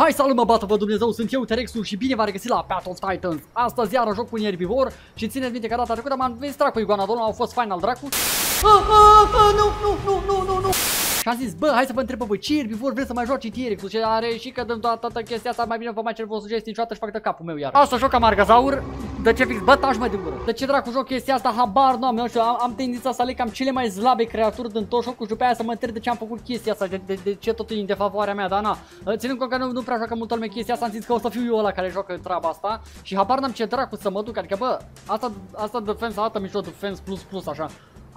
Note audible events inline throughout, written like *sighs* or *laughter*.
Hai salut mă bată vă Dumnezeu, sunt eu Terexul și bine v-am regăsit la Battle of Titans. Astăzi iară joc cu un erbivor și țineți minte că data trecută m-am distrat cu Iguanodon, au fost final dracu. Ah, ah, ah, Nu, nu, nu, nu, nu, nu și am zis, bă, hai să vă întreb, bă, ce erbivor vreți să mai joace T-Rex-ul? Și are și că dăm toată chestia asta, mai bine vă mai cer vă sugestii niciodată și fac de capul meu iar. Asta joc Amargazaur, de ce fix, bă, tași mai din gură. De ce dracu joc chestia asta, habar nu am, nu știu, am, am tendința să aleg cam cele mai slabe creaturi din tot jocul și după aia să mă întreb de ce am făcut chestia asta, de, de, de ce tot e în defavoarea mea, dar na. Ținând cont că nu, nu prea joacă multă lume chestia asta, am zis că o să fiu eu ăla care joacă treaba asta și habar n-am ce dracu să mă duc, adică bă, asta, asta defense arată mișto defense plus plus așa.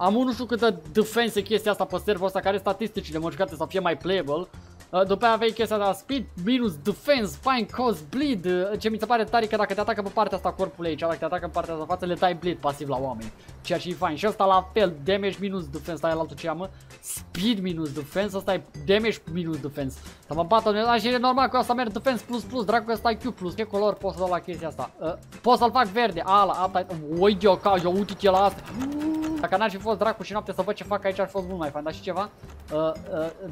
Am nu știu câtă defense chestia asta pe serverul ăsta, care statisticile modificate să fie mai playable. Uh, după aia aveai chestia de speed minus defense, fine cause bleed. Uh, Ce mi se pare tare că dacă te atacă pe partea asta corpului aici Dacă te atacă pe partea asta față le dai bleed pasiv la oameni. Ceea ce e fine. Și ăsta la fel, damage minus defense, aia la altul ce amă Speed minus defense, ăsta e damage minus defense. Să mă bată, da, și e normal că asta merge defense plus plus, dracu ăsta e Q plus Ce color pot să dau la chestia asta? Uh, pot să-l fac verde, ala, asta e, uite eu ca, eu uite la asta Dacă n-ar fi fost dracu și noapte să văd ce fac aici ar fi fost mult mai fain, dar și ceva? Uh,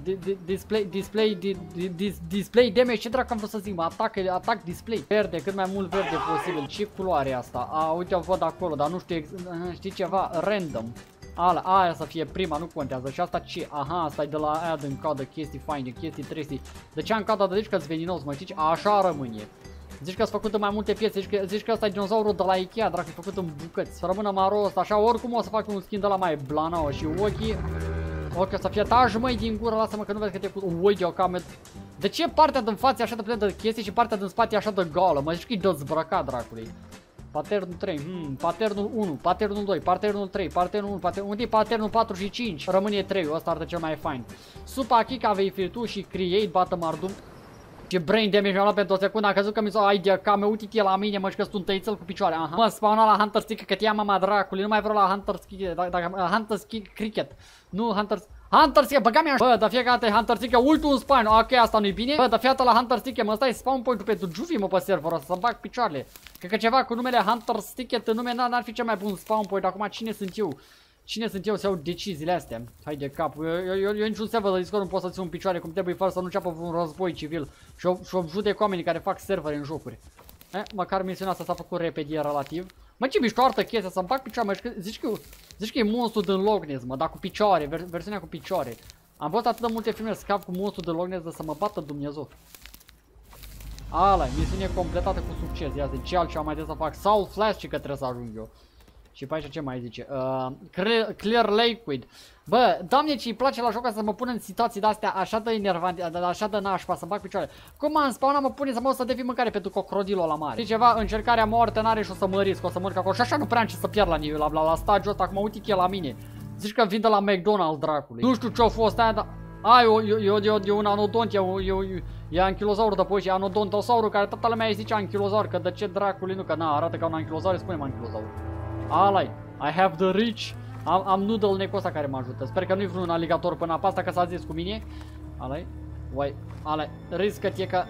uh, display, display display, display damage, ce dracu am vrut să zic, mă, atac, atac display, verde, cât mai mult verde posibil, ce culoare asta, a, uite o văd acolo, dar nu știu, știi ceva, random, Ala, aia să fie prima, nu contează. Și asta ce? Aha, asta e de la aia din cadă, chestii faine, chestii trestii. De ce am cadă de zici că-ți veninos, mă, știi? Așa rămâne. Zici că-ți făcut în mai multe piețe, zici că, zici că asta e dinozaurul de la Ikea, dracu, e făcut în bucăți. Să rămână maro ăsta, așa, oricum o să fac un skin de la mai blană și ochii. Ok, o să fie tași măi din gură, lasă-mă că nu vezi că te cu... Uite, o cameră. De ce partea din față e așa de plină de chestii și partea din spate e așa de goală? Mă zici că e dezbrăcat, dracului. Paternul 3, hmm, paternul 1, paternul 2, paternul 3, paternul 1, paternul, unde e paternul 4 și 5? Rămâne 3, ăsta arată cel mai fain. Supa Kika vei fi tu și create bată mardum. Ce brain damage mi-am luat pentru o secundă, a căzut că mi s-o idea, ca mă uite la mine, mă, și că sunt tăițel cu picioare, aha. Mă, spawna la Hunter Stick, că te ia mama dracului, nu mai vreau la Hunter Stick, dacă, Hunter Stick Cricket, nu Hunter Hunter Stick, băga mi Bă, dar fiecare dată Hunter Stick, ultul un spawn, ok, asta nu-i bine. Bă, dar fiată la Hunter Stick, mă stai spawn point-ul pentru Juvie, mă, pe server, să-mi bag picioarele. Cred că ceva cu numele Hunter Stick, în nume n-ar fi cel mai bun spawn point, acum cine sunt eu? Cine sunt eu să iau deciziile astea? Hai de cap. Eu, eu, eu, eu niciun server de Discord nu pot să țin un picioare cum trebuie fără să nu înceapă un război civil și o, și o judec oamenii care fac servere în jocuri. Eh, măcar misiunea asta s-a făcut repede relativ. Mă, ce mișto arată chestia, să-mi fac picioare, mă, zici că, zici că e monstru din Loch Ness, mă, dar cu picioare, ver versiunea cu picioare. Am văzut atât de multe filme scap cu monstru de Loch Ness de să mă bată Dumnezeu. Ala, misiune completată cu succes, ia zi, ce altceva mai trebuie să fac? Soul Flash ce că trebuie să ajung eu. Și pe aici ce mai zice? Uh, clear Liquid. Bă, doamne ce îi place la joc să mă pun în situații de-astea așa de enervante, așa de nașpa, să-mi bag picioare. Cum am spawnat mă pune să mă o să devii mâncare pentru cocrodilul la mare. Și ceva, încercarea moarte n-are și o să mă risc, o să mă acolo. Și așa nu prea am ce să pierd la, la, la, la stagiul ăsta, acum uite el la mine. Zici că vin de la McDonald's dracului. Nu știu ce-a fost aia, dar... Ai, eu, eu, eu, eu, eu un anodont, eu, eu, eu, e anchilozaur de și anodontosaurul care toată lumea îi zice anchilozaur, că de ce dracului nu, că na, arată ca un anchilozaur, spune anchilozaur. Alai, I have the reach. Am, am noodle necul ăsta care mă ajută. Sper că nu-i vreun aligator până pe asta, că s-a zis cu mine. Alai, uai, alai, riscă-te că...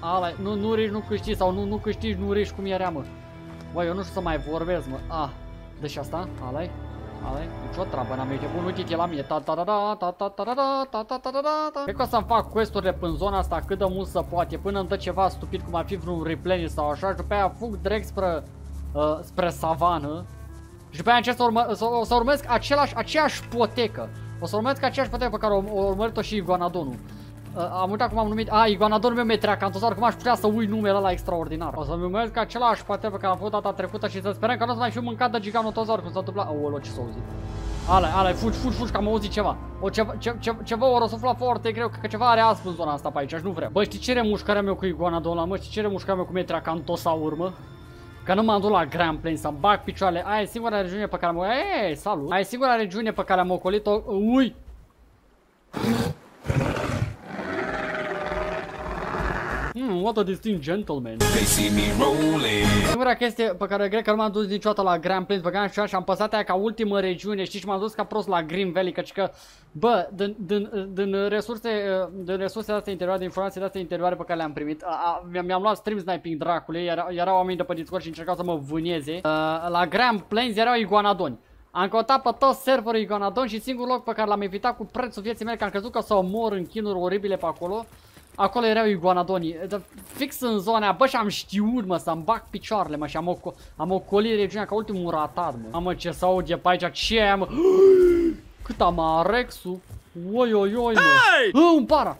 Alai, nu, nu riști, nu câștigi, sau nu, nu câștigi, nu riști cum era, mă. Uai, eu nu știu să mai vorbesc, mă. Ah, deci asta, alai, alai, nicio treabă n-am eu, bun, uite la mine, ta ta ta ta ta ta ta ta ta ta ta ta ta Cred că o să-mi fac quest-urile până zona asta cât de mult să poate, până îmi dă ceva stupid cum ar fi vreun replenish sau așa și după aia fug direct spre, uh, spre savană și după aceea să, urmă, să, să urmesc același, aceeași potecă. O să urmesc aceeași potecă pe care o, o urmărit-o și Iguanadonul. Uh, am uitat cum am numit, a, Iguanadonul meu Metreacantosaur, cum aș putea să uit numele ăla extraordinar. O să-mi urmăresc același potecă pe care am făcut data trecută și să sperăm că nu o să mai fiu mâncat de Giganotosaur, cum s-a întâmplat. Aoleu, ce s-a auzit. Ale, ale, fugi, fugi, fugi, că am auzit ceva. O, ceva, ce, ce, ceva o răsufla foarte greu, că, că ceva are asp în zona asta pe aici, nu vreau. Bă, știi ce remușcarea meu cu Iguanadon mă? Știi ce remușcarea meu cu Metreacantosaur, mă? Că nu m-am dus la Grand Plain să-mi bag picioarele. Aia e singura regiune pe care am... Eee, salut! Aia e singura regiune pe care am ocolit-o... Ui! Hmm, what a distinct gentleman. They see me rolling. Singura chestie pe care cred că nu m-am dus niciodată la Grand Plains, băgam și am păsat aia ca ultimă regiune, știți, și m-am dus ca prost la Green Valley, căci că, bă, din, din, din resurse, din resurse astea interioare, din informații astea interioare pe care le-am primit, mi-am luat stream sniping dracului, era, erau oameni de pe Discord și încercau să mă vâneze. Uh, la Grand Plains erau iguanadoni. Am căutat pe tot serverul Iguanadon și singurul loc pe care l-am evitat cu prețul vieții mele, că am crezut că o să mor în chinuri oribile pe acolo, Acolo erau iguanadonii. De, fix în zona bă, și am știut, mă, să-mi bag picioarele, mă, și am, oco am ocolit regiunea ca ultimul ratat, mă. Mamă, ce să aude pe aici, ce e, mă? *gasps* Cât am Arexul? Oi, oi, oi, mă. Hey! Uh, un para!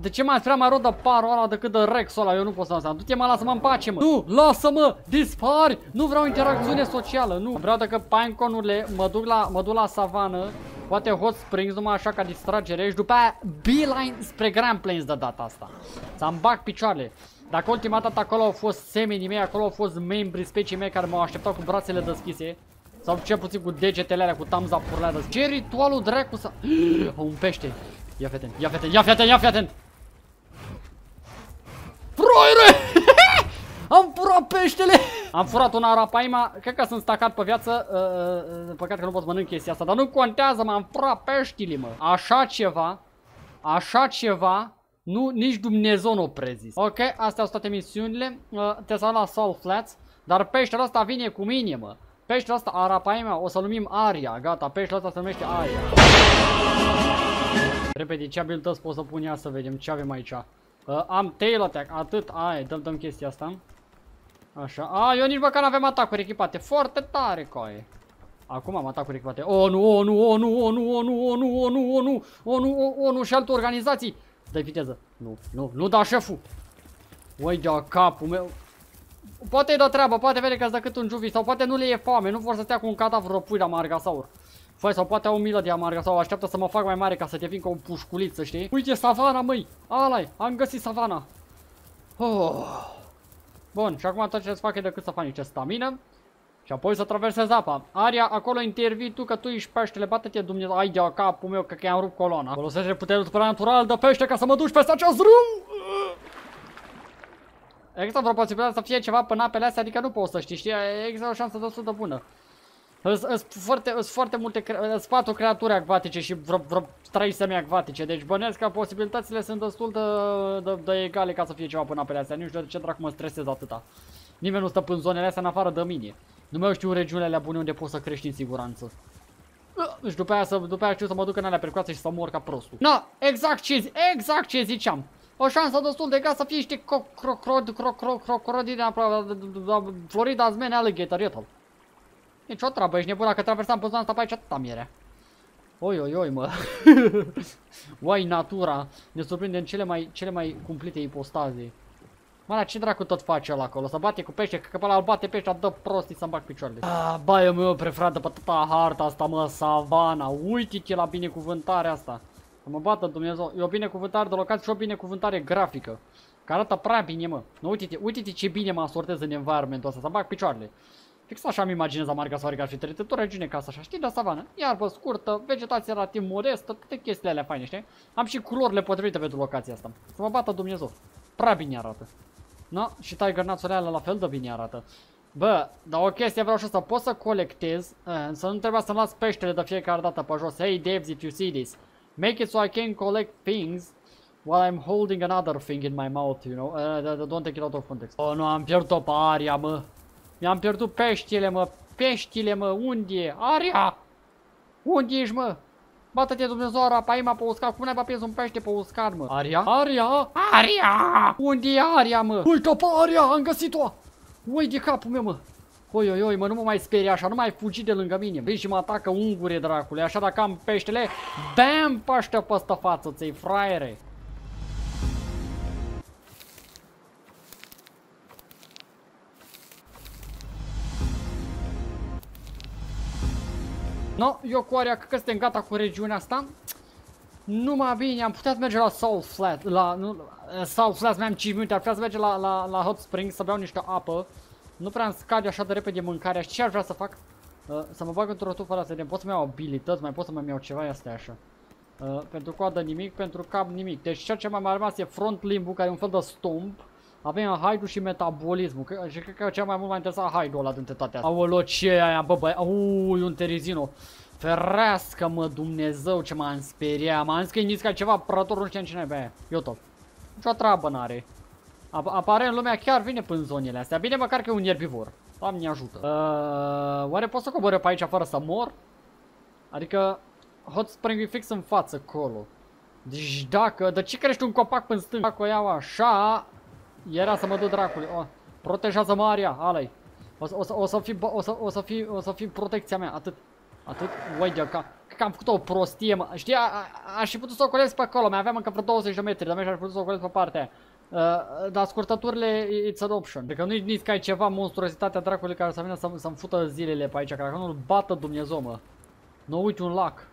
De ce mai prea mai rod de parul ăla decât de Rexul ăla? Eu nu pot să înseamnă. Du-te mă, lasă-mă în pace, mă. Nu, lasă-mă, dispari. Nu vreau interacțiune socială, nu. Vreau dacă pineconurile mă duc la, mă duc la savană, poate Hot Springs numai așa ca distragere și după aia Beeline spre Grand Plains de data asta. Să-mi bag picioarele. Dacă ultima dată acolo au fost semenii mei, acolo au fost membrii specii mei care m-au așteptat cu brațele deschise. Sau cel puțin cu degetele alea, cu thumbs up-urile alea. Ce ritualul dracu să... *gasps* un pește. Ia fi atent, ia fi atent, ia fi atent, ia fi atent! Froire! *laughs* Am furat peștele! Am furat un arapaima, cred că sunt stacat pe viață, uh, uh, păcat că nu pot să mănânc chestia asta, dar nu contează, m-am furat peștile, mă. Așa ceva, așa ceva, nu, nici Dumnezeu nu o prezis. Ok, astea sunt toate misiunile, uh, te să la Soul Flats, dar peștele ăsta vine cu mine, mă. Peștele ăsta, arapaima, o să numim Aria, gata, peștele ăsta se numește Aria. Repede, ce abilități pot să pun ea să vedem ce avem aici. Uh, am tail attack, atât, ai, dăm, dăm chestia asta. Așa, a, eu nici măcar n-avem atacuri echipate, foarte tare, coaie. Acum am atacuri echipate. O, nu, o, nu, o, nu, o, nu, o, nu, o, nu, o, nu, o, nu, o, nu, o, o, nu, și alte organizații. Dă-i viteză. Nu, nu, nu da șeful. Ui, de capul meu. Poate-i dă treabă, poate vede că-ți dă cât un juviț sau poate nu le e foame, nu vor să stea cu un cadavru pui la margasaur. Făi, sau poate au milă de amarga sau așteaptă să mă fac mai mare ca să devin ca un pușculiță, știi? Uite, savana, măi! Alai, am găsit savana! Oh. Bun, și acum tot ce-ți fac e decât să fac niște stamină. Și apoi să traversez apa. Aria, acolo intervii tu că tu ești peștele, bate-te Dumnezeu, ai de capul meu că i-am rupt coloana. Folosește puterea supranatural de pește ca să mă duci peste acest râu! Există vreo posibilitate să fie ceva până apele astea, adică nu poți să știi, știi? Există o șansă de 100 bună. Sunt foarte, foarte multe, sunt patru creaturi acvatice și vreo, vreo trei semi-acvatice, deci bănesc că posibilitățile sunt destul de, de, de egale ca să fie ceva până apele astea. Nu știu de ce dracu mă stresez atâta. Nimeni nu stă în zonele astea în afară de mine. Nu mai știu regiunile alea bune unde poți să crești în siguranță. Și după aia, să, după aia știu să mă duc în alea precoase și să mor ca prostul. Na, exact ce, exact ce ziceam. O șansă destul de grea să fie niște crocodile, Florida, Azmene, alligator, iată-l. Nici o treabă, ești nebun dacă traversam pe zona asta pe aici atâta miere. Oi, oi, oi, mă. *laughs* Uai, natura. Ne surprinde în cele mai, cele mai cumplite ipostaze. Mă, dar ce dracu tot face ăla acolo? Să bate cu pește, că pe ăla îl bate pește, dă prostii să-mi bag picioarele. Ah, baie meu preferat de pe toată harta asta, mă, savana. Uite-te la binecuvântarea asta. Să mă bată Dumnezeu. E o binecuvântare de locație și o binecuvântare grafică. Că arată prea bine, mă. Uite-te, uite-te ce bine mă asortez în environmentul ăsta, să bag picioarele. Fix așa mi imaginez Amarga Soare că ar fi trăită o regiune ca așa, știi, de savană. Iarbă scurtă, vegetație relativ modestă, toate chestiile alea faine, știi? Am și culorile potrivite pentru locația asta. Să mă bată Dumnezeu. Prea bine arată. No? Și Tiger Nuts-urile alea la fel de bine arată. Bă, dar o chestie vreau și să pot să colectez, uh, să nu trebuie să-mi las peștele de fiecare dată pe jos. Hey devs, if you see this, make it so I can collect things while I'm holding another thing in my mouth, you know? Uh, don't take it out of context. Oh, nu, am pierdut-o pe aria, mă. Mi-am pierdut peștile, mă. Peștile, mă. Unde e? Aria! Unde ești, mă? Bată-te Dumnezeu, rapaima pe uscat. Cum n-ai un pește pe uscat, mă? Aria? Aria? Aria! Unde e Aria, mă? Uite-o pe Aria, am găsit-o! Ui de capul meu, mă! Oi, oi, oi, mă, nu mă mai sperie așa, nu mai fugi de lângă mine. Vezi și mă atacă ungure, dracule. Așa dacă am peștele, bam, paște pe ăsta față, ți fraiere. No, eu cu Aria, cred că suntem gata cu regiunea asta. Numai bine, am putea merge la Soul Flat, la, nu, Soul Flat, mai am 5 minute, ar putea să merge la, la, la Hot Springs să beau niște apă. Nu prea îmi scade așa de repede mâncarea și ce ar vrea să fac? Uh, să mă bag într-o rotufă ăla, să vedem, pot să-mi iau abilități, mai pot să mai iau ceva, astea așa. Uh, pentru coadă nimic, pentru cap nimic. Deci ceea ce mai mai rămas e front limb care e un fel de stomp. Avem haidul și metabolismul. Că, și cred că cel mai mult m-a interesat haidul ăla dintre toate astea. Aolo, ce e aia, bă, bă, ui, un terizino. Ferească-mă Dumnezeu ce m-am speriat. M-am zis că e ceva prător, nu știam cine e aia. Eu tot. Nici o treabă n-are. Ap aparent lumea chiar vine până zonele astea. Bine măcar că e un erbivor. Doamne ajută. Uh, oare pot să coboră pe aici fără să mor? Adică Hot Spring e fix în față acolo. Deci dacă, de ce crești un copac în stânga? Dacă o iau așa, era să mă duc dracului. O, protejează-mă aria, alai. O, o, o, o să fi, o să, o să fi, o să fi protecția mea, atât. Atât, uite, ca, că am făcut o prostie, mă. Știi, a, a, aș fi putut să o colesc pe acolo, mai aveam încă vreo 20 de metri, dar mi aș putut să o colesc pe partea aia. Uh, dar scurtăturile, it's an option. Adică nu-i nici ca ceva monstruozitatea dracului care să vină să-mi să fută zilele pe aici, că dacă nu-l bată Dumnezeu, mă. Nu uite un lac.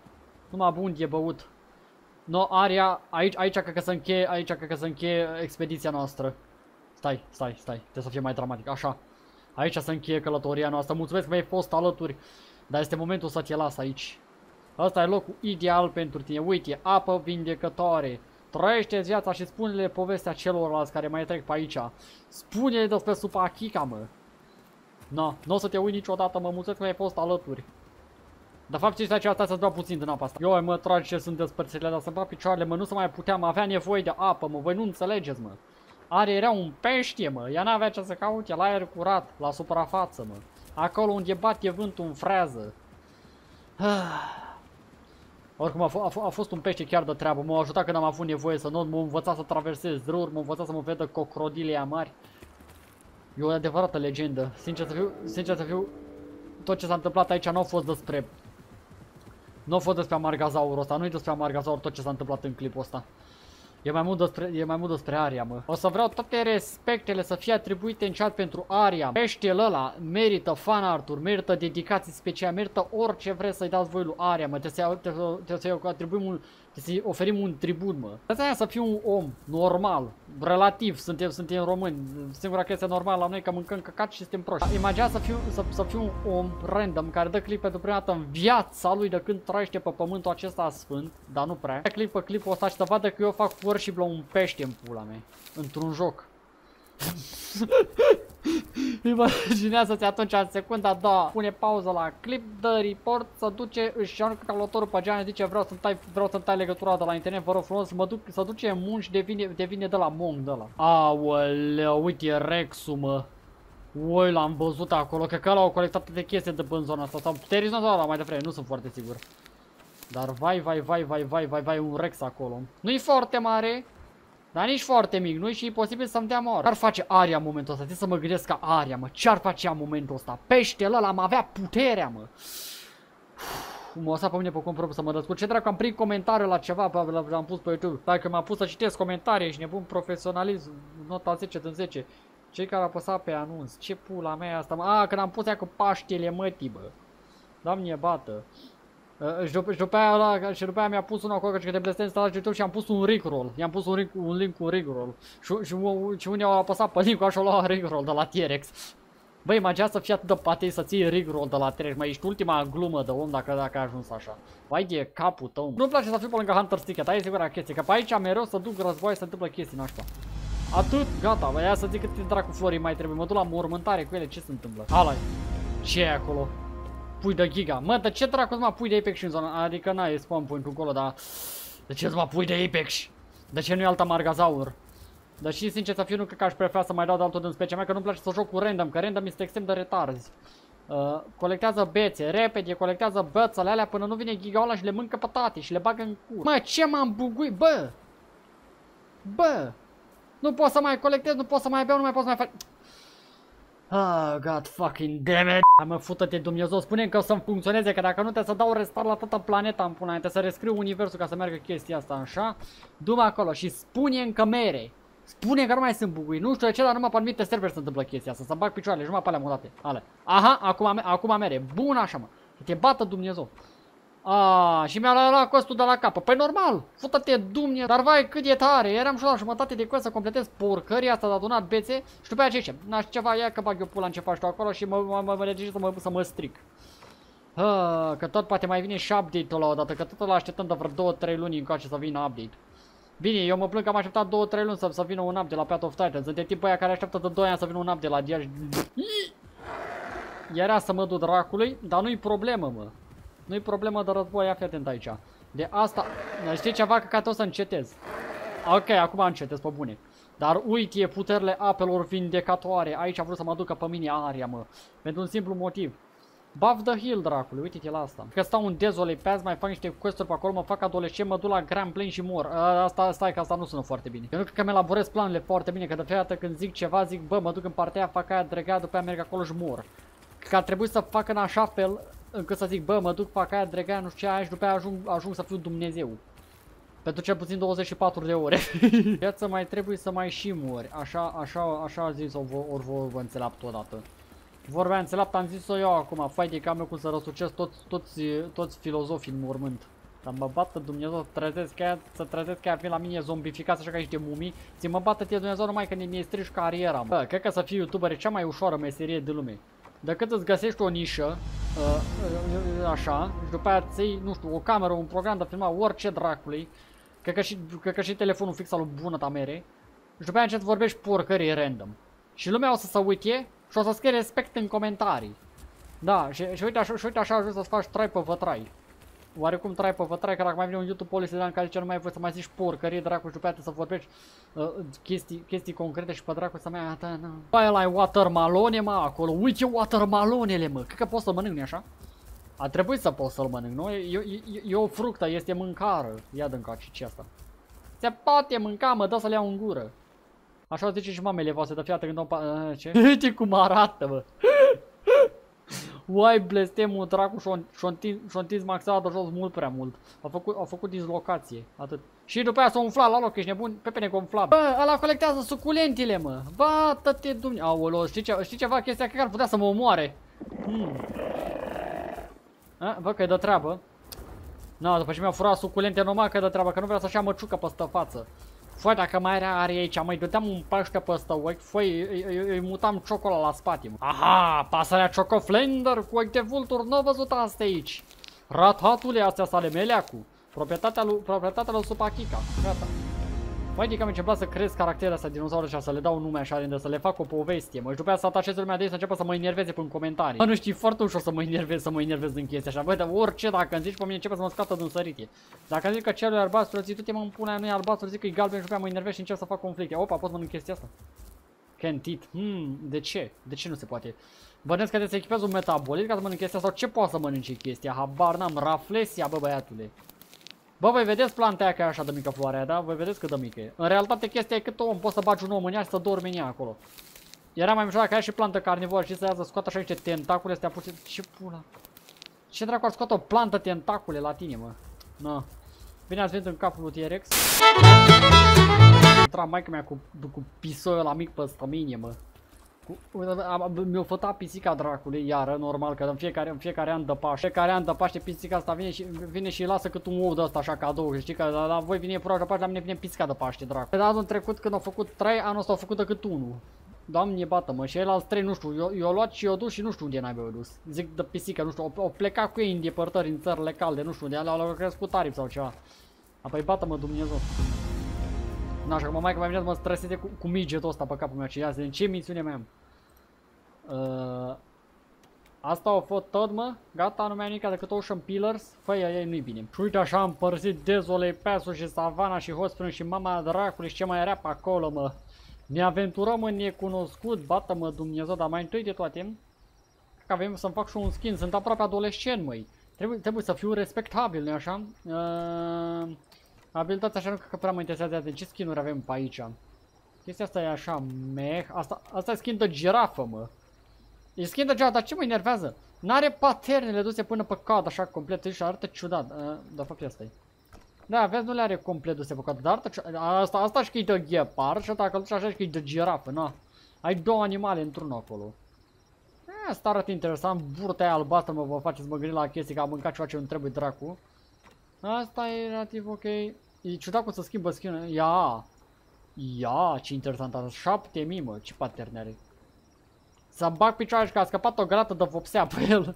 Numai bun e băut. No, aria, aici, aici cred că se încheie, aici cred că se încheie expediția noastră. Stai, stai, stai, trebuie să fie mai dramatic, așa. Aici se încheie călătoria noastră, mulțumesc că mi-ai fost alături, dar este momentul să te las aici. Asta e locul ideal pentru tine, uite, apă vindecătoare. Trăiește viața și spune-le povestea celorlalți care mai trec pe aici. Spune-le despre Supachica, mă. No, nu o să te uit niciodată, mă mulțumesc că mi-ai fost alături. De fapt, ce este asta să-ți beau puțin din apa asta. Eu, mă, tragi ce sunt despărțirile, dar să-mi fac picioarele, mă, nu să mai puteam, avea nevoie de apă, mă, voi nu înțelegeți, mă. Are era un pește, mă, ea n-avea ce să caute la aer curat, la suprafață, mă. Acolo unde bate vântul în frează. *sighs* Oricum a, a, a fost un pește chiar de treabă, m-a ajutat când am avut nevoie să nu, m-a învățat să traversez râuri, m-a învățat să mă vedă cocrodile mari. E o adevărată legendă, sincer să fiu, sincer să fiu, tot ce s-a întâmplat aici nu a fost despre nu a fost despre amargazaurul ăsta, nu e despre amargazaur tot ce s-a întâmplat în clipul ăsta. E mai, mult despre, e mai mult despre Aria, mă. O să vreau toate respectele să fie atribuite în chat pentru Aria. Peștele ăla merită fanarturi, merită dedicații speciale, merită orice vreți să-i dați voi lui Aria, mă. Trebuie să-i atribuim un, să oferim un tribut, mă. Asta să fiu un om normal, relativ, suntem, suntem români. Singura chestie normală la noi că mâncăm căcat și suntem proști. Imagina să fiu, să, să fiu un om random care dă clip pentru prima dată în viața lui de când trăiește pe pământul acesta sfânt, dar nu prea. Dă clip pe clipul ăsta și să vadă că eu fac worship la un pește în pula mea, într-un joc. Imaginează-ți atunci în secunda da, pune pauză la clip, dă report, să duce, își ia calculatorul pe geană, zice vreau să-mi tai, vreau să tai legătura de la internet, vă rog frumos, să mă duc, să duce în munci, devine, devine de la Mong de la. Aoleu, uite Rexul mă. Ui, l-am văzut acolo, că că l-au colectat de chestii de în zona asta, sau Terizon sau mai devreme, nu sunt foarte sigur. Dar vai, vai, vai, vai, vai, vai, vai, un Rex acolo. Nu-i foarte mare, dar nici foarte mic, nu-i și imposibil să-mi dea mor. Ce-ar face Aria în momentul ăsta? Trebuie să mă gândesc ca Aria, mă. Ce-ar face ea în momentul ăsta? Peștele ăla am avea puterea, mă. Mă lăsa pe mine pe cum să mă descurc. Ce dracu am prin comentariu la ceva, pe, l-am pus pe YouTube. Dacă m-am pus să citesc comentarii, ești nebun profesionalism, nota 10 din 10. Cei care au apăsat pe anunț, ce pula mea asta, mă? A, când am pus ea cu Paștele mătii, bă. Doamne bată. Uh, și, după, și după aia, la, și după aia mi-a pus unul acolo că de blestem instalat YouTube și am pus un rickroll. I-am pus un, link, un link cu rickroll. Și, și, și unii au apăsat pe link-ul așa luat rickroll de la T-Rex. Băi, imagina să fii atât de patei să ții rickroll de la T-Rex. Mai ești ultima glumă de om dacă, dacă ai ajuns așa. Vai de capul tău. Nu-mi place să fiu pe lângă Hunter Ticket, aia e sigura chestie. Că pe aici mereu să duc război să întâmplă chestii în așa. Atât, gata, bă, ia să zic câte dracu florii mai trebuie. Mă duc la mormântare cu ele, ce se întâmplă? Ala, ce e acolo? Pui de giga. Mă, de ce dracu mă pui de Apex în zona? Adică n-ai spawn point-ul acolo, dar... De ce mă pui de Apex? De ce nu e alta Margazaur? Dar și sincer să fiu, nu cred că aș prefera să mai dau de altul din specia mea, că nu-mi place să joc cu random, că random este extrem de retarzi. Uh, colectează bețe, repede, colectează bățele alea până nu vine gigaola și le mâncă pătate și le bagă în cur. Mă, ce m-am buguit? Bă! Bă! Nu pot să mai colectez, nu pot să mai beau, nu mai pot să mai fac... Ah, god fucking damn it. Mă fută-te Dumnezeu, spune că o să-mi funcționeze, că dacă nu trebuie să dau restart la toată planeta în pula trebuie să rescriu universul ca să meargă chestia asta, așa? Du-mă acolo și spune că mere. Spune că nu mai sunt bugui. Nu știu de ce, dar numai pe anumite server se întâmplă chestia asta. Să-mi bag picioarele, numai pe alea mudate. Ale. Aha, acum, acum mere. Bun așa, mă. Să te bată Dumnezeu. A, și mi-a luat costul de la capă. Păi normal, fută-te dumne, dar vai cât e tare. Eram și la jumătate de cost să completez porcăria asta de adunat bețe și după aceea ce? N-aș ceva, ia că bag eu pula în ce faci tu acolo și mă, mă, mă, mă să mă, să mă stric. Ha, că tot poate mai vine și update-ul la o dată, că tot îl așteptăm de vreo 2-3 luni încoace să vină update. Bine, eu mă plâng că am așteptat 2-3 luni să, să vină un update la Path of Titans. Suntem tipul aia care așteaptă de 2 ani să vină un update la Diaj. Era să mă duc dracului, dar nu-i problemă, mă. Nu-i problemă de război, ia fi atent aici. De asta, știi ceva, că ca o să încetez. Ok, acum încetez pe bune. Dar uite puterile apelor vindecatoare. Aici a vrut să mă ducă pe mine aria, mă. Pentru un simplu motiv. Buff the Hill, dracule, uite-te la asta. Că stau un dezole pe azi, mai fac niște quest pe acolo, mă fac adolescent, mă duc la Grand Plain și mor. A, asta, stai că asta nu sună foarte bine. Eu nu cred că mi elaborez planurile foarte bine, că de fiecare dată când zic ceva, zic, bă, mă duc în partea aia, fac aia dregat, după aia merg acolo și mor. Că ar trebui să fac în așa fel, încât să zic, bă, mă duc, fac aia dregat, nu știu ce aia și după aia ajung, ajung să fiu Dumnezeu. Pentru cel puțin 24 de ore. *laughs* Viața mai trebuie să mai și mori. Așa, așa, așa a zis-o ori vă înțeleaptă odată. Vorbea înțeleaptă, am zis-o eu acum, fai de cam eu cum să răsucesc toți, toți, toți filozofii în mormânt. Dar mă bată Dumnezeu, trezesc aia, să trezesc aia fiind la mine zombificați așa ca niște mumii. Ți mă bată tie Dumnezeu numai că ne strici cariera. Bă, cred că să fii youtuber e cea mai ușoară meserie de lume. Decât îți găsești o nișă, uh, uh, așa, și după aia ți nu știu, o cameră, un program de filmat, orice dracului, cred că și, cred că și telefonul fix al lui bună ta mere, și după aia încet vorbești porcării random. Și lumea o să se uite și o să scrie respect în comentarii. Da, și, și uite așa, și uite așa ajungi să-ți faci trai pe vătrai. Oarecum trai pe vătrai, că dacă mai vine un YouTube policy în care zice nu mai voi să mai zici porcărie dracu și după aia să vorbești uh, chestii, chestii concrete și pe dracu să mai da, da. Bă, ăla e watermalone, mă, acolo. Uite watermalonele, mă. Cred că poți să mănânc, nu așa? A trebuit să poți să-l mănânc, nu? E, e, e, e o fructă, este mâncare. Ia dă ce asta. Se poate mânca, mă, dă să le iau în gură. Așa zice și mamele voastre, de fiată când o... Ce? *laughs* Uite cum arată, bă. Uai, blestemul dracu și-o întins maxat de jos mult prea mult. A făcut, a făcut dislocație, atât. Și după aia s-a umflat la loc, ești nebun, pe ne umflat. Bă, ăla colectează suculentile, mă. Bată-te, dumne. Aolo, știi, ce, știi ceva chestia? Cred că ar putea să mă omoare. Hmm. A, bă, că e de treabă. Na, după ce mi-a furat suculente normal că e de treabă, că nu vrea să-și ia măciucă pe față. Foi, dacă mai era are aici, mai dădeam un paște pe ăsta ochi, foi, îi, îi, îi mutam ciocola la spate, mă. Aha, pasărea Chocoflender cu ochi de vultur, nu văzut asta aici. Ratatule, astea sale meleacu. Proprietatea lui, proprietatea lui Supachica. Gata. Mai de cam ce place să crezi caracterul ăsta dinozaur și să le dau un nume așa rândă, să le fac o povestie, mă, și după aia să atașeze lumea de ei să înceapă să mă enerveze pe în comentarii. Mă, nu știi, foarte ușor să mă enervez, să mă enervez din chestia așa. Băi, dar orice dacă îmi zici pe mine începe să mă scoată din sărite. Dacă îmi zic că cerul e albastru, zic, tu te mă împune nu e albastru, zic că e galben și după aia mă enervez și încep să fac conflicte. Opa, pot mănânc chestia asta? Can't eat. Hmm, de ce? De ce nu se poate? Bănesc că trebuie să echipez un metabolit ca să mănânc chestia sau ce poate să mănânce chestia? Habar n-am, raflesia, bă băiatule. Bă, voi vedeți planta aia că e așa de mică floarea, da? Voi vedeți cât de mică e. În realitate chestia e cât om, poți să bagi un om în ea și să dormi în ea acolo. Era mai mișto dacă ai și plantă carnivoră și să ia să scoată așa niște tentacule astea puse... Ce pula? Ce dracu ar scoate o plantă tentacule la tine, mă? Na. Bine ați venit în capul lui T-Rex. Intra maica mea cu, cu pisoiul la mic pe stăminie, mă. Mi-a fătat pisica dracului, iară, normal, că în fiecare, în fiecare an de Paște, fiecare an de Paște pisica asta vine și, vine și lasă cât un ou de ăsta așa cadou, știi că la, la voi vine furaș de Paște, la mine vine pisica de Paște, dracu. Pe anul trecut când au făcut 3, anul ăsta au făcut decât unul. Doamne bată mă, și el alți trei, nu știu, eu, luat și eu dus și nu știu unde n-ai dus. Zic de pisică, nu știu, au, au plecat cu ei în depărtări în țările calde, nu știu, unde au crescut aripi sau ceva. Apoi bată mă Dumnezeu. Na, așa că mă mai că mai vine să mă streseze cu, cu midgetul ăsta pe capul meu, ce ia, ce misiune mai am. Uh, asta a fost tot, mă. Gata, nu mai am nimic decât Ocean Pillars. Fă, ei nu-i bine. Și uite așa am părăsit Dezole, Pesul și Savana și Hosprin și mama dracului și ce mai era pe acolo, mă. Ne aventurăm în necunoscut, bată-mă Dumnezeu, dar mai întâi de toate, că avem să-mi fac și un skin, sunt aproape adolescent, măi. Trebuie, trebuie să fiu respectabil, nu așa? Uh, abilitatea așa nu cred că prea mă interesează de ce skin-uri avem pe aici. Chestia asta e așa, meh. Asta, asta e skin de girafă, mă. E skin de girafă, dar ce mă enervează? N-are paternele duse până pe cad, așa complet, și arată ciudat. Uh, de fapt asta e. Da, vezi, nu le are complet duse pe cad, dar arată ciudat. Asta, asta și că e de ghepar și dacă duci așa și că e de girafă, na. Ai două animale într-unul acolo. E, asta arată interesant, burta aia albastră mă vă face să mă gândi la chestii că am mâncat ceva ce nu trebuie dracu. Asta e relativ ok. E ciudat cum să schimbă skin Ia. Ia, ce interesant asta. 7000, mă, ce paterne are. Să-mi bag picioare și că a scăpat o grată de vopsea pe el. *laughs*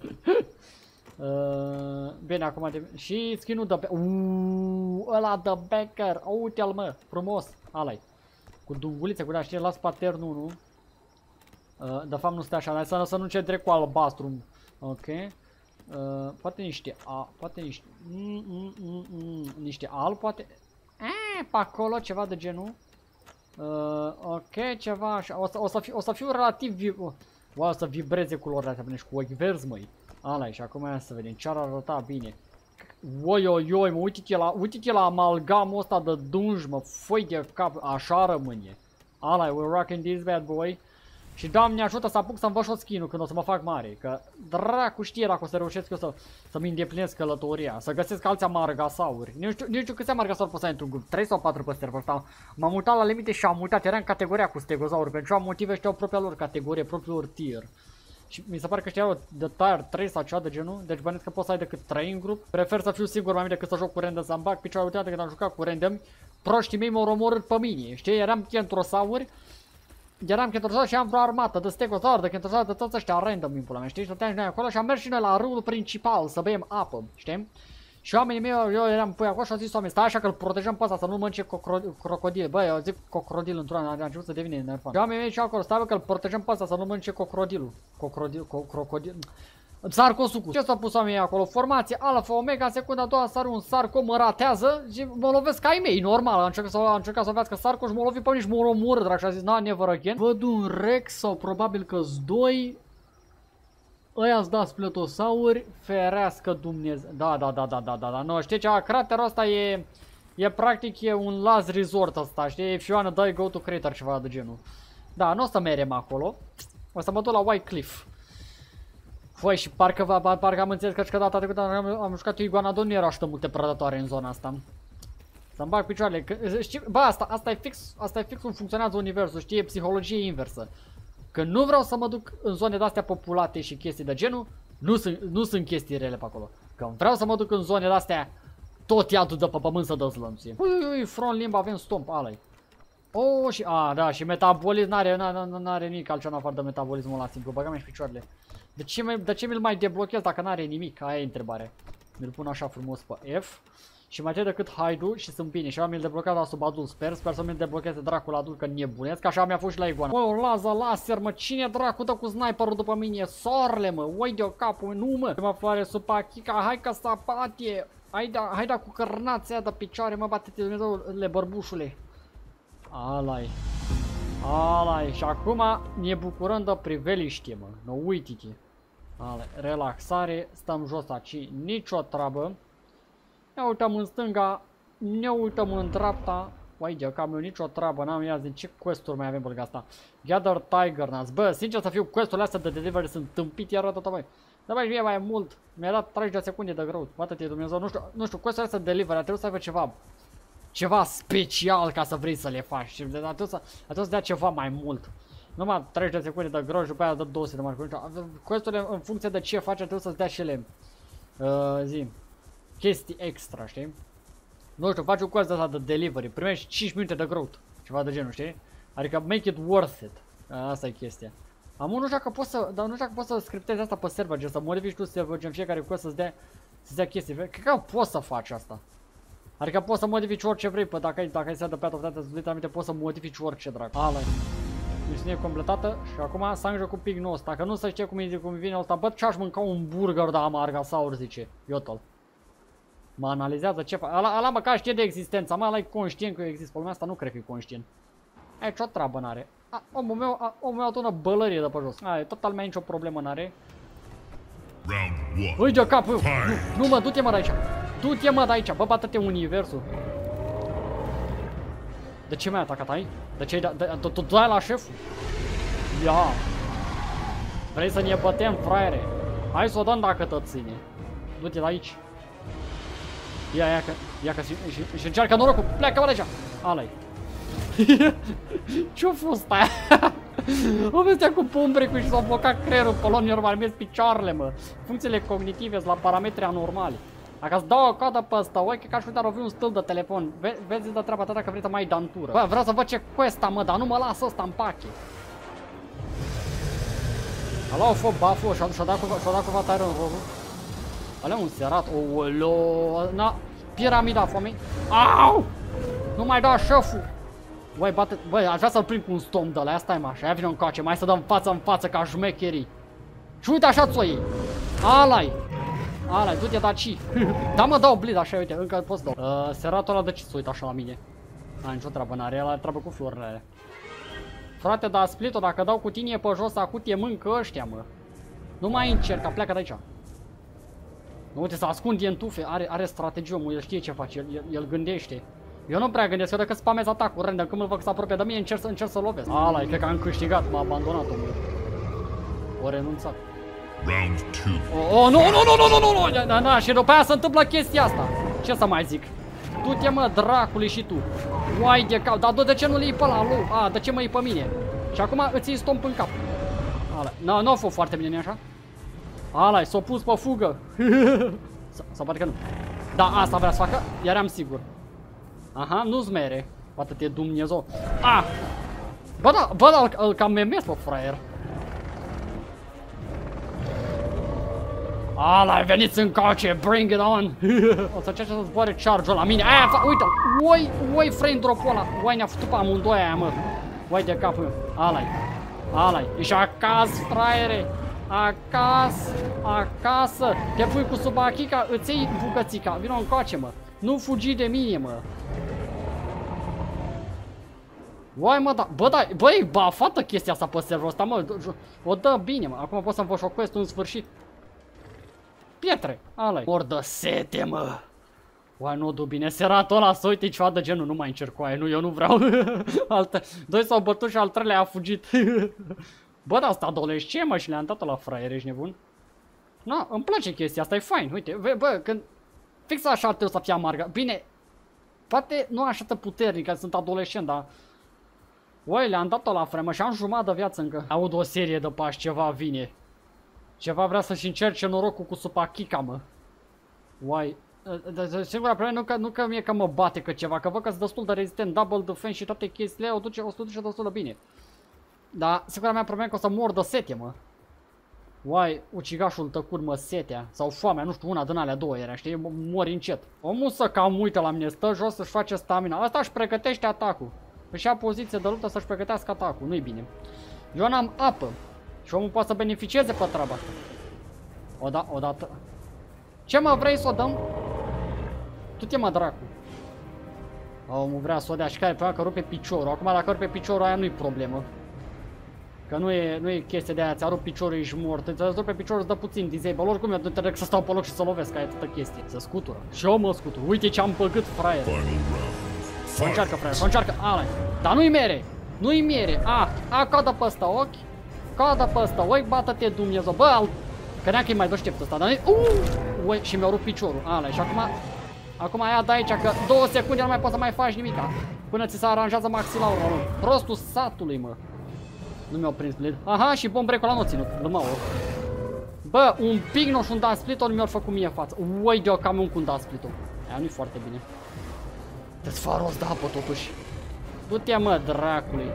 uh, bine, acum de... Și skin-ul de... Uuuu, ăla de Becker. Uite-l, mă, frumos. Ala-i. Cu dungulițe, cu da, știi, las paternul, nu? Uh, de fapt nu stă așa, dar să, să nu ce drept cu albastru. Ok. Uh, poate niște a, poate niște, mm, mm, mm, mm, niște al, poate, eh, pe acolo ceva de genul. Uh, ok, ceva așa. O să, o să, fiu, o să fiu relativ... Wow, o să vibreze culorile astea până și cu ochi verzi, măi. Ala și acum ia să vedem ce ar arăta bine. Oi, oi, oi, mă, uite-te la, uite la amalgamul ăsta de dunj, mă, foi de cap, așa rămâne. Ala, we're rocking this bad boy. Și doamne ajută să apuc să învăț o skin când o să mă fac mare. Că dracu știe dacă o să reușesc eu să, să-mi îndeplinesc călătoria. Să găsesc alți amargasauri. Nu știu, nu știu câți amargasauri poți să ai într-un grup. 3 sau 4 pe server ăsta. M-am mutat la limite și am mutat. Era în categoria cu stegozauri. Pentru am motive știau propria lor categorie, propriul lor tier. Și mi se pare că știau de tier 3 sau ceva de genul. Deci bănesc că poți să ai decât 3 în grup. Prefer să fiu singur mai mult decât să joc cu random să-mi bag picioare. Uite, când am jucat cu random, proștii mei m-au omorât pe mine. Știi, eram kentrosauri eram Kentosaur și am vreo armată de stegosaur, de Kentosaur, de toți ăștia random în pula mea, știi? Stăteam și noi acolo și am mers și noi la râul principal să bem apă, știi? Și oamenii mei, eu eram pe acolo și au zis oameni, stai așa că îl protejăm pe ăsta să nu mănânce crocodil. Băi, eu zic crocodil într-una, a început să devine nerfan. Și oamenii mei și acolo, stai că îl protejăm pe ăsta să nu mănânce crocodilul. Crocodil, crocodil. Sarcosucu. Ce s-a pus oamenii acolo? Formație alfa, omega, secunda a doua, sar un sarco, mă ratează și mă lovesc ca ai mei, normal. Am încercat să, am încercat să vedească sarco și mă lovi pe mine și mă omoră, drag, și a zis, na, never again. Văd un rex sau probabil că doi. Ăia-ți da spletosauri, ferească Dumnezeu. Da, da, da, da, da, da, da. Nu, știi ce? Craterul ăsta e... E practic e un last resort ăsta, știi? If you wanna die, go to crater, ceva de genul. Da, nu o să merem acolo. O să mă duc la White Cliff. Foi, și parcă, parcă am înțeles că, că data trecută am, am jucat Iguanodon, nu erau așa multe predatoare în zona asta. Să-mi bag picioarele. Că, știi, bă, asta, asta, e fix, asta e fix cum funcționează universul, știi, e psihologie inversă. Când nu vreau să mă duc în zone de-astea populate și chestii de genul, nu sunt, nu sunt chestii rele pe acolo. Când vreau să mă duc în zone de-astea, tot iadul de pe pământ să dăzlănțuie. Ui, ui, ui, front limba avem stomp, alai. Oh, și, a, da, și metabolism n-are, n-are nimic altceva în afară de metabolismul ăla simplu, băgăm și picioarele. De ce, mai, de ce mi-l mai deblochez dacă n-are nimic? Aia e întrebarea. Mi-l pun așa frumos pe F. Și mai trebuie decât haidu și sunt bine. Și am mi-l deblocat la sub adult, sper. Sper să mi-l deblocheze dracul adult, că nebunesc. Că așa mi-a fost și la iguana. Bă, lază laser, mă. Cine dracu dă cu sniperul după mine? Sorle, mă. Oi de-o capul, nu, mă. Mă floare supachica. Hai că sapatie. Hai da, hai da cu cărnația de picioare, mă, bate-te Dumnezeule, bărbușule. Alai. Alai. Și acum ne bucurăm de priveliște, mă. Nu uite-te. Ale, relaxare, stăm jos aici, nicio treabă. Ne uităm în stânga, ne uităm în dreapta. Uai, de cam eu nicio treabă, n-am ia ce quest-uri mai avem pe asta. Gather Tiger Nuts. Bă, sincer să fiu, quest-urile astea de delivery sunt tâmpit iar tot mai. Dar mai mie mai mult. Mi-a dat 30 de secunde de greu. Bată te Dumnezeu, nu știu, nu știu, quest-urile astea de delivery, trebuie să aibă ceva ceva special ca să vrei să le faci. Și atunci, atunci să dea ceva mai mult. Numai 30 de secunde de groj, după aia dă 200 de marcuri. Questurile în funcție de ce face trebuie să-ți dea și ele uh, zi, chestii extra, știi? Nu știu, faci un quest de de delivery, primești 5 minute de growth, ceva de genul, știi? Adică make it worth it. Uh, asta e chestia. Am nu știu dacă poți să, dar nu știu dacă poți să scriptezi asta pe server, gen să modifici tu server, gen fiecare quest să-ți dea, să dea chestii. Cred că poți să faci asta. Adică poți să modifici orice vrei, pe dacă ai, dacă ai set de Path of Death, literalmente poți să modifici orice drag. Ala misiune completată și acum să cu pignul ăsta, că nu se știe cum, e, cum vine ăsta, bă, ce-aș mânca un burger de amarga sau zice, Iotol. Mă analizează ce fac, ala, ala măcar știe de existența, mă, ăla e conștient că există, problema asta nu cred că e conștient. Aici o treabă n-are. Omul meu, a, omul meu a adună bălărie de pe jos. Ai, total mai nicio problemă n-are. Uite capul! Nu, nu mă, du-te mă de aici! Du-te mă de aici, bă, bată-te universul! De ce mi-ai atacat ai? De ce ai Tu dai la șeful? Ia! Vrei să ne bătem, fraiere? Hai să o dăm dacă tot ține. Du-te la aici. Ia, ia că, ia că și, și, și încearcă norocul. Pleacă mă de aici. Alai. *laughs* Ce-a fost aia? *laughs* o vestea cu pumbrecul și s-a blocat creierul pe loc normal, mi picioarele, mă. Funcțiile cognitive sunt la parametri anormali. Dacă îți dau o coadă pe ăsta, uite că aș putea rovi un stâlp de telefon. Ve vezi de treaba ta dacă vrei să mai dantură. Bă, vreau să văd ce questa, mă, dar nu mă las ăsta în pache. Ala, o fă baful și-a dat cu, și dat cu vatară în rolul. Alea un serat, oolo, na, piramida foamei. Au! Nu mai da șeful. Băi, bate, băi, aș vrea să-l prind cu un stom de la asta stai mă, așa, ia vină încoace, mai să dăm față în față ca șmecherii. Și uite așa ți-o iei. Alai. Ala, du-te daci. *laughs* da, mă, dau blid așa, uite, încă pot să dau. Uh, seratul ăla de ce să uită așa la mine? A, nicio treabă n-are, el are treabă cu florile alea. Frate, dar split-o, dacă dau cu tine pe jos, acu te mâncă ăștia, mă. Nu mai încerca, pleacă de aici. Uite, să ascunde în tufe, are, are strategie omul, el știe ce face, el, el, el gândește. Eu nu prea gândesc, eu dacă spamez atacul random, când mă fac să apropie de mine, încerc să, încerc să lovesc. Ala, cred că am câștigat, m-a abandonat omul. O renunțat. Round two. Oh, oh, nu, nu, nu, nu, nu, nu, nu, da, da, și după aia se întâmplă chestia asta. Ce să mai zic? Tu te mă, dracului și tu. Uai de cap, dar de ce nu le iei pe ăla, lu? A, de ce mă iei pe mine? Și acum îți iei stomp în cap. Ala, nu, nu a fost foarte bine, nu așa? Ala, s-a pus pe fugă. *laughs* Sau poate că nu. Da, asta vrea să facă, iar am sigur. Aha, nu-ți mere. Poate te Dumnezeu. Ah! Bă, da, bă, da, îl, îl cam memesc pe fraier. Ala, veniți în coace, bring it on! *laughs* o să încerce să zboare charge la mine. Aia, fa uite, oi, oi, frame drop-ul ăla. Oi, ne-a făcut pe amândoi aia, mă. Oi de cap, mă. Ala-i. Ala-i. Ești acasă, fraiere. Acasă, acasă. Te pui cu subachica, îți iei bucățica. Vino în coace, mă. Nu fugi de mine, mă. Uai mă, da, bă, da, băi, bafată chestia asta pe serverul ăsta, mă, o dă bine, mă, acum pot să-mi fac o quest în sfârșit. Pietre, ala Mor de sete, mă. Oai, nu du bine, seratul ăla să uite ceva de genul, nu mai încerc cu aia, nu, eu nu vreau. *laughs* Altă, doi s-au bătut și al treilea a fugit. *laughs* Bă, dar asta adolescent, mă, și le-am dat la fraier, ești nebun? Na, îmi place chestia asta, e fain, uite, bă, când fix așa trebuie să fie amargă. Bine, poate nu așa de puternic, că sunt adolescent, dar... Uai, le-am dat-o la fremă și am jumătate de viață încă. Aud o serie de pași, ceva vine. Ceva vrea să-și încerce norocul cu supachica, mă. Uai. Singura problemă nu că, nu că mie că mă bate că ceva, că văd că sunt destul de rezistent, double defense și toate chestiile, o duce, o să duce destul de bine. Dar singura mea problemă că o să mor de sete, mă. Uai, ucigașul tăcut mă setea, sau foamea, nu știu, una din alea două era, știi, mori încet. Omul să cam uită la mine, stă jos să-și face stamina, asta își pregătește atacul. Își ia poziție de luptă să-și pregătească atacul, nu-i bine. Eu n-am apă, și omul poate să beneficieze pe treaba asta. O da, odată. Ce mă vrei să o dăm? Tu te mă dracu. Omul vrea să o dea și care pe că rupe piciorul. Acum dacă rupe piciorul aia nu-i problemă. Că nu e, nu e chestie de aia, ți-a rupt piciorul, ești mort. Îți rupe piciorul, îți dă puțin disable. Oricum eu nu să stau pe loc și să lovesc, aia e atâta chestie. Să scutură. Și eu mă scutur. Uite ce am păgât, fraier. Să încearcă, fraier, să încearcă. Ala. Dar nu-i mere. Nu-i mere. A, a, cadă pe ăsta, ochi. Cadă pe ăsta, oi, bată-te Dumnezeu, bă, al... Că că e mai deștept ăsta, dar uh, ui, și mi-au rupt piciorul, ala, și acum, acum ia de aici, că două secunde nu mai poți să mai faci nimica, până ți se aranjează maxilarul, mă. prostul satului, mă. Nu mi-au prins blid. Aha, și bombrecul ăla nu ținut, lămă Bă, un pignoș și un dan split-o nu mi-au făcut mie față. Ui, de-o cam un cu un dan split-o. Aia nu-i foarte bine. Te-ți faros de apă, totuși. Du-te, mă, dracului.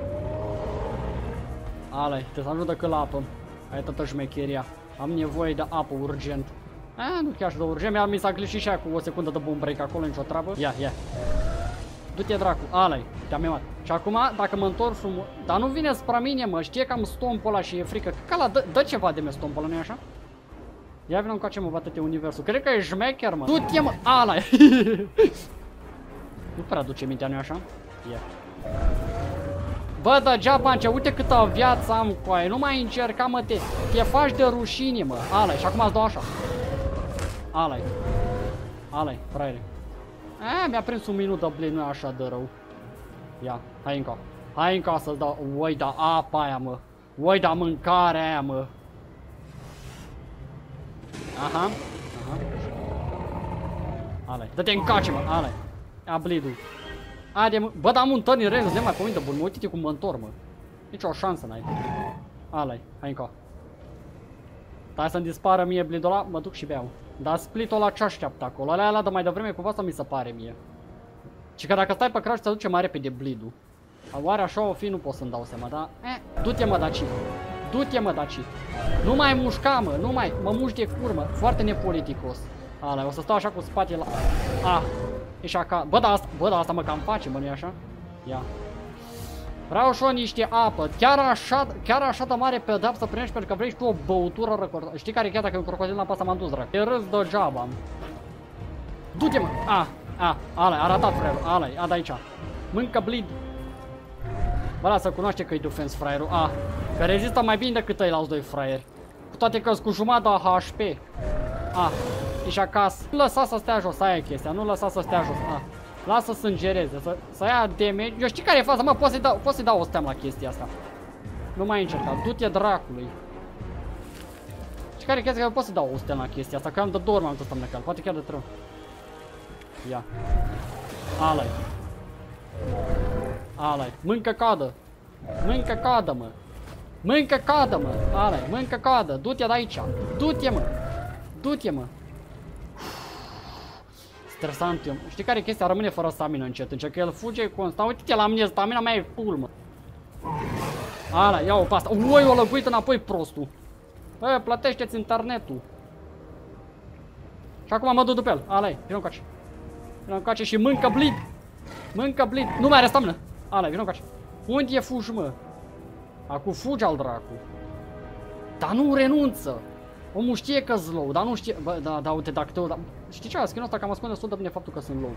Ale, te să ajută că la apă. Ai toată șmecheria. Am nevoie de apă urgent. A, nu chiar așa de urgent, mi-a mi s-a glișit și cu o secundă de boom break acolo, nicio treabă. Ia, ia. Du-te dracu, ale, te-am emat. Și acum, dacă mă întorc frumos... Dar nu vine spre mine, mă, știe că am stompul ăla și e frică. Că la dă, dă ceva de mie stompul ăla, nu așa? Ia vină încoace, mă, bate-te universul. Cred că e șmecher, mă. Du-te, mă, ala. *laughs* nu prea duce mintea, nu așa? Ia. Yeah. Bă, degeaba înce, uite câtă viață am cu aia, nu mai încerca, mă, te, te faci de rușine, mă. ala și acum îți dau așa. ala -i. ala -i, fraiere. A, mi-a prins un minut de blade, nu așa de rău. Ia, hai încă. Hai încă să-ți dau, oi, da apa aia, mă. Oi, da mâncarea aia, mă. Aha, aha. ala -i. Dă-te încace, mă, ala -i. Ia bleed-ul. Haide, mă. Bă, dar am un turn in range, mai pomit de bun. Mă uite cum mă întorc, mă. Nici o șansă n-ai. Ala-i, hai încă. Stai să-mi dispară mie blindul ăla, mă duc și beau. Dar split-ul ăla ce așteaptă acolo? Alea ala de mai devreme cumva să mi se pare mie. Și că dacă stai pe crash, te duce mai repede blidul. Oare așa o fi, nu pot să-mi dau seama, da? Eh, du-te mă, daci. Du-te mă, daci. Nu mai mușca, mă, nu mai, mă muști de curmă. Foarte nepoliticos. Ala, o să stau așa cu spatele la... Ah, Ești acasă. Bă, da asta, bă, da asta mă cam face, mă, nu așa? Ia. Vreau și niște apă. Chiar așa, chiar așa de mare pedapsă primești pentru că vrei și tu o băutură răcordată. Știi care e chiar dacă e un crocodil la asta m-am dus, drag. E râs degeaba. Du-te, mă. A, a, ala, a ratat, fraier. Ala, a de aici. Mâncă bleed. Bă, lasă, cunoaște că e defense, fraierul. A, că rezistă mai bine decât ăi la doi fraieri. Cu toate că cu jumătate HP. A, și acasă. Nu lăsa să stea jos, aia e chestia, nu lăsa să stea jos. Ah. Lasă să îngereze, să, să ia damage. Eu știi care e faza, mă, pot să-i dau, pot să dau o steam la chestia asta. Nu mai încerca, du-te dracului. Și care e chestia că pot să dau o steam la chestia asta, că am de două ori mai mult ăsta cal, poate chiar de trei. Ia. Ala -i. ala -i. Mâncă cadă. Mâncă cadă, mă. Mâncă cadă, mă. ala -i. Mâncă cadă. Du-te de aici. Du-te, mă. Du-te, mă. Stresant, eu. Știi care e chestia? Rămâne fără stamina încet, încet, că el fuge constant. Uite-te la mine, stamina mea e full, mă. Ala, ia-o pe asta. Ui, o lăguit înapoi prostul. Bă, plătește-ți internetul. Și acum mă duc după el. Ala, vină încoace. Vină încoace și mâncă bleed. Mâncă bleed. Nu mai are stamina. Ala, vină încoace. Unde e fugi, mă? Acum fugi al dracu. Dar nu renunță. Omul știe că low, dar nu știe... Bă, da, da, uite, dacă te... Da... Știi ce? Skin-ul ăsta cam ascunde destul de bine faptul că sunt low.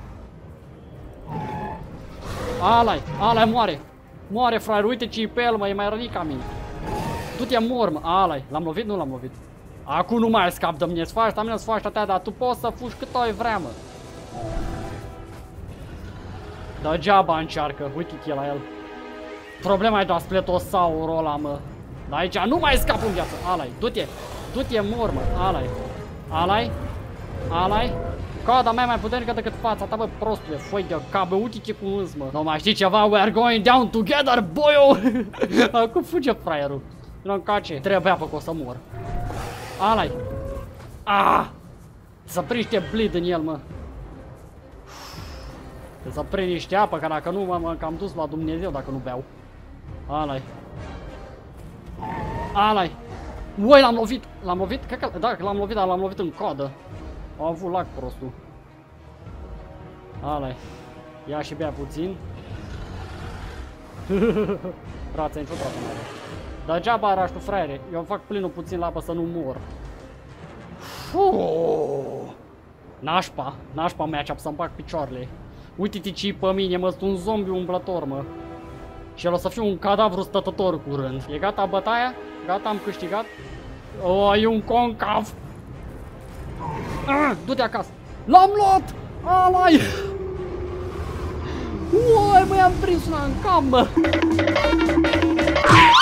Alai, alai moare. Moare, fraier, uite ce pe el, mă, e mai rănic ca mine. Du-te mor, mă. Alai, l-am lovit? Nu l-am lovit. Acum nu mai scap de mine, îți faci, mine îți faci dar tu poți să fugi cât ai vrea, mă. Degeaba încearcă, uite-te la el. Problema e doar spletosaurul ăla, mă. Dar aici nu mai scap în viață. Alai, du-te. Du-te mor, mă. Alai. Alai. Alai. Coada mea mai puternică decât fața ta, bă, prostule, foi de cabă, uite ce cu uns, mă. Nu mai știi ceva, we are going down together, boyo! *laughs* Acum fuge fraierul. Nu încace. Trebuia pe că o să mor. Alai. Ah! Să priște bleed în el, mă. Să prind niște apă, că dacă nu m-am cam dus la Dumnezeu dacă nu beau. Alai. Alai. Ui, l-am lovit! L-am lovit? Cred că, da, l-am lovit, dar l-am lovit în coadă. A avut lag prostul. Ala Ia și bea puțin. *laughs* Rața, nicio treabă nu are. Degeaba araș tu, fraiere. Eu fac plinul puțin la apă să nu mor. Fuuu. Nașpa. Nașpa match-up să-mi fac picioarele. Uite-te ce pe mine, mă, sunt un zombie umblător, mă. Și el o să fiu un cadavru stătător curând. E gata bătaia? Gata, am câștigat? O, oh, e un concav! Ah, Du-te acasă! L-am luat! Alai! Uai, mă, am prins una în cam, mă!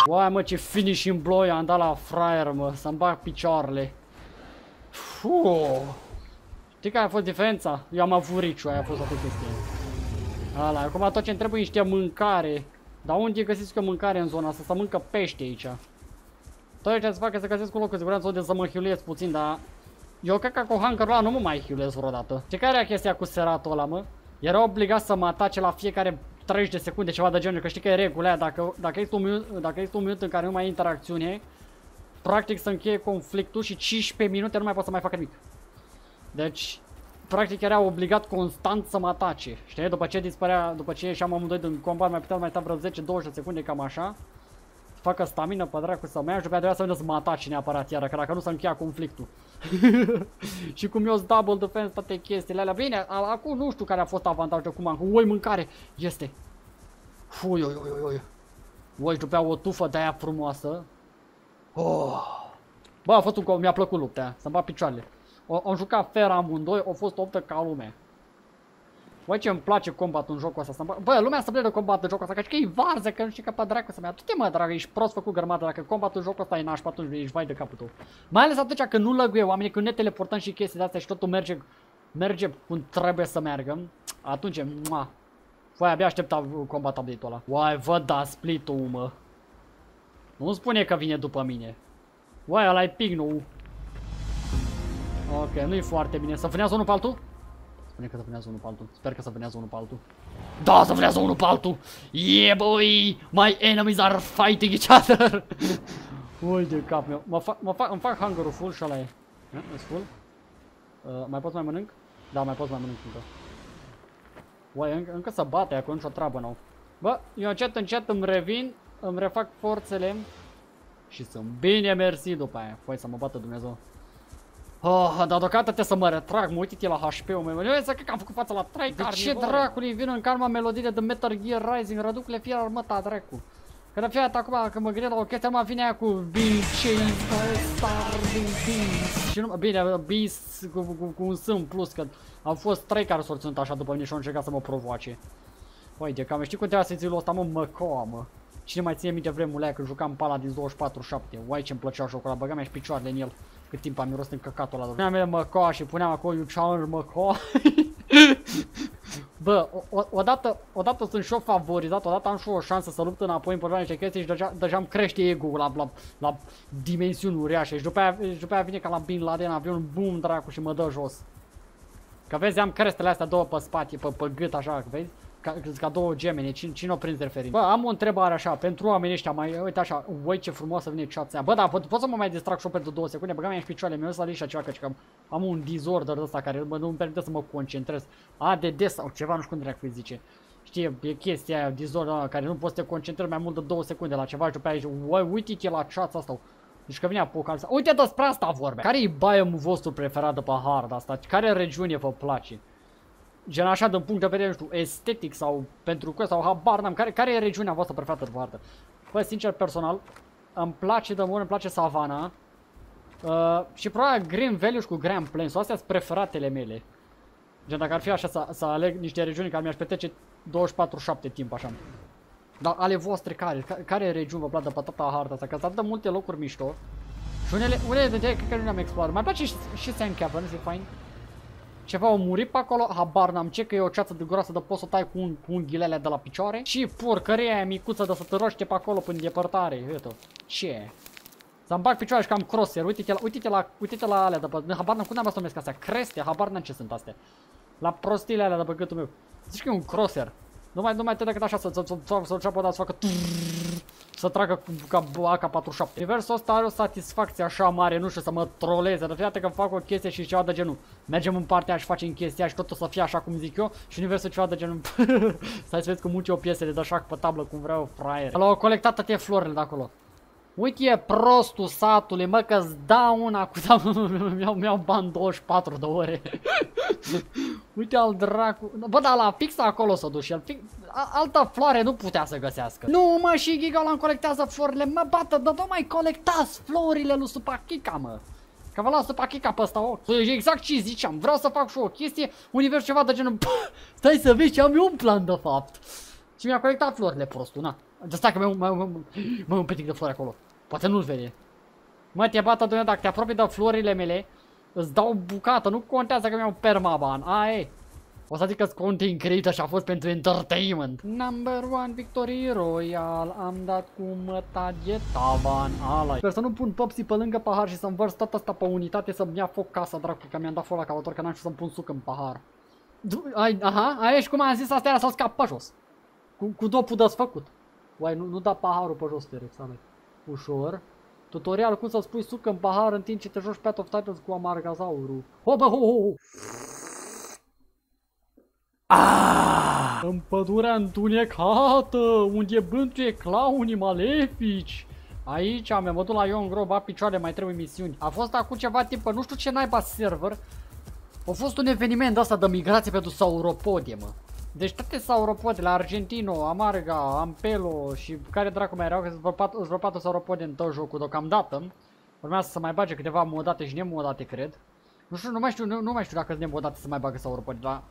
Uai, mă, ce finishing blow am dat la fraier, mă, să-mi bag picioarele. Fuuu! Știi care a fost diferența? Eu am avut riciu, aia a fost atât chestie. Ala, acum tot ce-mi trebuie niște mâncare. Dar unde găsiți că mâncare în zona asta? Să mâncă pește aici. Tot ce să fac să găsesc un loc cu siguranță unde să mă hiuliesc puțin, dar... Eu cred că cu hunker ăla nu mă mai hiulesc vreodată. Ce care e chestia cu seratul ăla, mă? Era obligat să mă atace la fiecare 30 de secunde, ceva de genul, că știi că e regulea, dacă, dacă, este un minut, dacă este un minut în care nu mai e interacțiune, practic să încheie conflictul și 15 minute nu mai pot să mai facă nimic. Deci, practic era obligat constant să mă atace, știi? După ce dispărea, după ce ieșeam amândoi din combat, mai puteam mai sta vreo 10-20 de secunde, cam așa facă stamina pe dracu să mea și după aceea să vină să mă atace neapărat iară, că dacă nu să încheia conflictul. *laughs* și cum eu double defense toate chestiile alea. Bine, acum nu știu care a fost avantajul cum am. Oi, mâncare! Este! Ui, ui, ui, ui. Ui, după o tufă de aia frumoasă. Oh. Bă, a fost un mi-a plăcut lupta aia, să-mi bat picioarele. O, am jucat fair amândoi, au fost optă ca lume. Băi ce îmi place combatul în jocul ăsta. Bă, lumea să de combat în jocul ăsta, că e varză, că nu știi că pe dracu să mea. Tu te mă, dragă, ești prost făcut grămadă, dacă combatul în jocul ăsta e nașpa, atunci ești vai de capul tău. Mai ales atunci când nu lăguie oamenii, când ne teleportăm și chestii de astea și totul merge, merge cum trebuie să meargă. Atunci, mua. Voi abia aștepta combat update-ul ăla. Uai, văd da split-ul, mă. Nu spune că vine după mine. Uai, ăla e ping nou. Ok, nu e foarte bine. Să vânează unul pe altul? Spune că să vânează unul pe altul. Sper că să vânează unul pe altul. Da, să vânează unul pe altul! Yeah, boy! My enemies are fighting each other! *laughs* Ui de cap meu. Mă fac, mă fac, îmi fac hunger-ul full și ăla e. e full? Uh, mai pot mai mănânc? Da, mai pot mai mănânc încă. Uai, încă, încă să bate acolo, nicio treabă nou. Bă, eu încet, încet îmi revin, îmi refac forțele și sunt bine mersi după aia. Foi să mă bată Dumnezeu. Oh, dar deocamdată trebuie să mă retrag, mă uite la HP-ul meu. Eu să cred că am făcut față la 3 De ce dracului vin în calma melodie de Metal Gear Rising? Răducule fie armăta dracu. Că de fiecare dată acum când mă gândesc la o chestie, mă vine aia cu Vincenzo Star Beast Și nu, bine, Beast cu, cu, cu un sân plus, că au fost trei care s-au ținut așa după mine și au încercat să mă provoace. Păi, de cam știi cum trebuia să zilul ăsta, mă, măcoa, mă. Cine mai ține minte vremurile aia când jucam Paladins 24-7? Uai ce-mi plăcea jocul ăla, băgam și picioarele în el. Cât timp am miros în căcatul ăla. Puneam mele măcoa și puneam acolo You Challenge măcoa. *laughs* Bă, odată, odată sunt și-o favorizat, odată am și o șansă să lupt înapoi în niște chestii și deja, deja îmi crește ego la, la, la dimensiuni uriașe și după aia, și după aia vine ca la Bin Laden avion, bum, dracu și mă dă jos. Că vezi, am crestele astea două pe spate, pe, pe gât așa, vezi? Ca, ca două gemene, cine, cine o prins referind? Bă, am o întrebare așa, pentru oamenii ăștia, mai, uite așa, voi ce frumoasă vine chat Bă, da, pot, pot să mă mai distrag și pentru două secunde, băgam în picioarele mele să lișa ceva, că am un disorder ăsta care bă, nu îmi permite să mă concentrez. ADD sau ceva, nu știu cum dracu zice. Știi, e chestia aia, disorder care nu poți să te concentrezi mai mult de două secunde la ceva și după aia zici, uite-te la chat asta. Deci că vine apocalipsa. Uite despre asta vorbe. Care e biomul vostru preferat de pe hard asta? Care regiune vă place? Gen așa din punct de vedere, nu știu, estetic sau pentru că sau habar n-am. Care, care e regiunea voastră preferată de hartă? Bă, sincer, personal, îmi place de mult, îmi place savana. Uh, și probabil Green Valley cu Grand Plains, astea sunt preferatele mele. Gen, dacă ar fi așa să, să aleg niște regiuni care mi-aș petrece 24-7 timp așa. Dar ale voastre care? Care regiuni vă plac de pe toată harta asta? Că sunt atât de multe locuri mișto. Și unele, unele dintre ele cred că nu le-am explorat. Mai place și, și Sand Cavern, e fain. Ceva au murit pe acolo, habar n-am ce, că e o ceață de groasă de poți să tai cu, un, cu unghiilele de la picioare. Și porcăria aia micuță de să te roște pe acolo până depărtare, uite Ce? Să-mi bag picioare și cam crosser, uite-te la, uite-te la, uite-te la alea de pe, habar n-am cum am să numesc astea, creste, habar n-am ce sunt astea. La prostile alea de pe gâtul meu. Zici că e un crosser. Nu mai, nu mai te decât așa să-ți să, să, să, să, să, să facă să tragă ca AK-47. Universul ăsta are o satisfacție așa mare, nu știu, să mă troleze. De fiecare că fac o chestie și ceva de genul. Mergem în partea și facem chestia și totul să fie așa cum zic eu și universul ceva de genul. *laughs* Stai să vezi cum munce o piesă de așa pe tablă cum vreau fraier. L-au colectat toate florile de acolo. Uite e prostul satului, mă că-ți dau una cu *laughs* mi-au mi bani 24 de ore. *laughs* Uite al dracu. Bă, dar la fix acolo s-a dus și el. Fix... Altă floare nu putea să găsească. Nu, mă, și Giga îmi colectează florile. Mă, bată, dar nu mai colectați florile lui Supachica, mă. Că vă las Supachica pe ăsta, o. Exact ce ziceam. Vreau să fac și o chestie, univers ceva de genul. *laughs* Stai să vezi ce am eu un plan de fapt. Și mi-a colectat florile prostul, na. De stai că mai mai un pitic de flori acolo. Poate nu-l vede. Mă, te bată Dumnezeu, dacă te apropii de florile mele, îți dau bucată, nu contează că mi-au permaban. A, e. O să zic că-ți content creator și a fost pentru entertainment. Number one victory royal, am dat cu măta de tavan ala. Sper să nu pun popsii pe lângă pahar și să învărs tot asta pe unitate să-mi ia foc casa, dracu, că mi-am dat foc la cavator, că n-am știut să-mi pun suc în pahar. Ai, aha, aia și cum am zis, asta era să scap pe jos. Cu, cu dopul desfăcut. Uai, nu, nu da paharul pe jos, Terex, Ușor. Tutorial cum să spui suc în pahar în timp ce te joci Path of Titans cu amargazaurul. Ho, bă, ho, ho, ho. Ah! În pădurea întunecată, unde bântuie clownii malefici. Aici am mă duc la Ion Groba picioare, mai trebuie misiuni. A fost acum ceva timp, nu știu ce naiba server. A fost un eveniment ăsta de migrație pentru sauropodie, mă. Deci toate sauropodele, Argentino, Amarga, Ampelo și care dracu mai erau, că sunt vreo 4 sauropode în tot jocul deocamdată. Urmează să mai bage câteva modate și nemodate, cred. Nu știu, nu mai știu, nu, nu mai știu dacă sunt nemodate să mai bagă sauropode, dar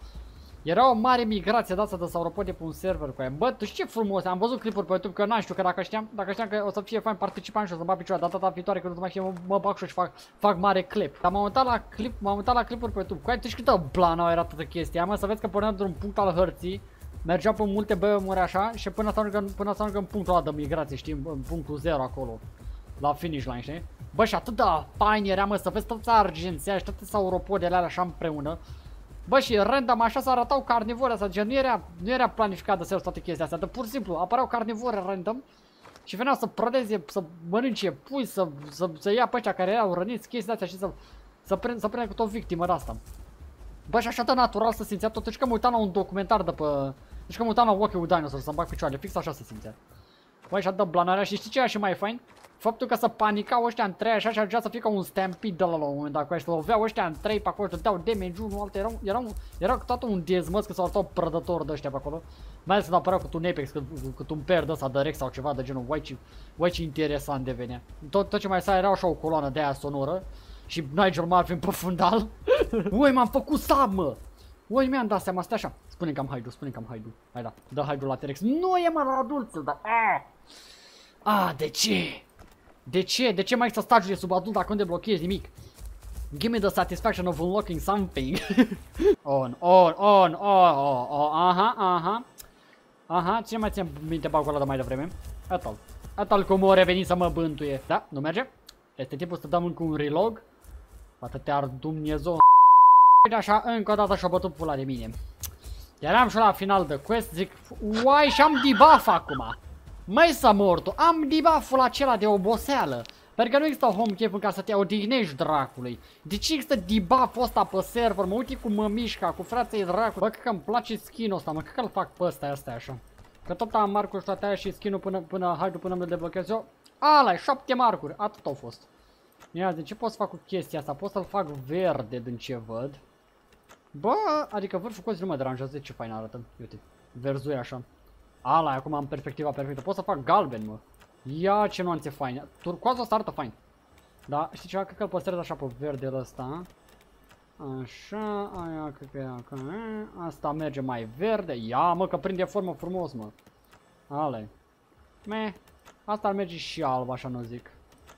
era o mare migrație de asta de sauropode pe un server cu aia. Bă, tu știi ce frumos, am văzut clipuri pe YouTube, că n știu, că dacă știam, dacă știam că o să fie fain participant și o să bag picioare data ta viitoare, că nu mai știu, mă, mă bag și fac, fac mare clip. Dar m-am uitat la clip, m-am uitat la clipuri pe YouTube. Cu aia, tu știi câtă blana era toată chestia, mă, să vezi că porneam într-un punct al hărții, mergeam pe multe băiemuri așa și până să ajungă, până să ajungă în punctul ăla de migrație, știi, în punctul 0 acolo. La finish line, știi? Bă, și atât de fain era, mă, să vezi toți argenții și toate sauropodele alea așa împreună. Bă, și random așa să arătau carnivore asta, gen nu era, nu era planificat de să toate chestia astea, de pur și simplu apăreau carnivore random și veneau să prădeze, să mănânce pui, să, să, să ia pe ăștia care erau răniți, chestia astea și să, să, prind, să prindă cu o victimă de asta. Bă, și așa de natural să simțea tot, și că mă uitam la un documentar de pe... Deci că mă uitam la Walking with Dinosaurs să-mi bag picioarele, fix așa se simțea. Băi, și-a dat blanarea și știi ce era și mai fain? Faptul că să panicau ăștia în trei așa și ajungea să fie ca un stampede de la, la un moment dat, și să loveau ăștia în trei pe acolo, să dau damage unul altul, erau, erau, erau tot un dezmăț că s-au arătat prădător de ăștia pe acolo. Mai ales când apărea cu un Apex, cât, cât un per de ăsta de Rex sau ceva de genul, uai ce, uai ce interesant devenea. Tot, tot ce mai sa era așa o coloană de aia sonoră și Nigel Marvin pe fundal. *laughs* Ui, m-am făcut sab, mă! Ui, mi-am dat seama, stai așa. Spune că am haidu, spune că am haidu. Hai da, dă haidu la T-Rex. Nu e mă la adultul, dar... Ah! ah, de ce? De ce? De ce mai să stagiile sub adult dacă nu deblochezi nimic? Give me the satisfaction of unlocking something. *laughs* on, on, on, on, on, on, aha, aha. Aha, cine mai ține minte bagul ăla de mai devreme? Atal. Atal cum o reveni să mă bântuie. Da? Nu merge? Este timpul să dăm încă un relog. Poate te-ar Dumnezeu. Uite așa, încă o dată și-a bătut pula de mine. Eram și la final de quest, zic, uai, și-am debuff acum. Mai să mortu, am debuff-ul acela de oboseală. Pentru că nu există home cave în ca să te odihnești dracului. De ce există debuff-ul ăsta pe server? Mă uite cum mă mișca, cu frații dracului. Bă, că îmi place skin-ul ăsta, mă, că îl fac pe ăsta, asta așa. Că tot am marcuri și toate aia și skin-ul până, până, hai până mă deblochez eu. Ala, șapte marcuri, atât au fost. Ia, de ce pot să fac cu chestia asta? Pot să-l fac verde din ce văd. Bă, adică vârful cozi nu mă deranjează, ce fain arată. Uite, verzui așa. Ala, acum am perspectiva perfectă. Pot să fac galben, mă. Ia ce nuanțe faine. Turcoazul ăsta arată fain. Da, știi ceva? Cred că îl păstrez așa pe verde ăsta. Așa, aia, cred că e că, Asta merge mai verde. Ia, mă, că prinde formă frumos, mă. Ale. Me. Asta ar merge și alb, așa nu zic.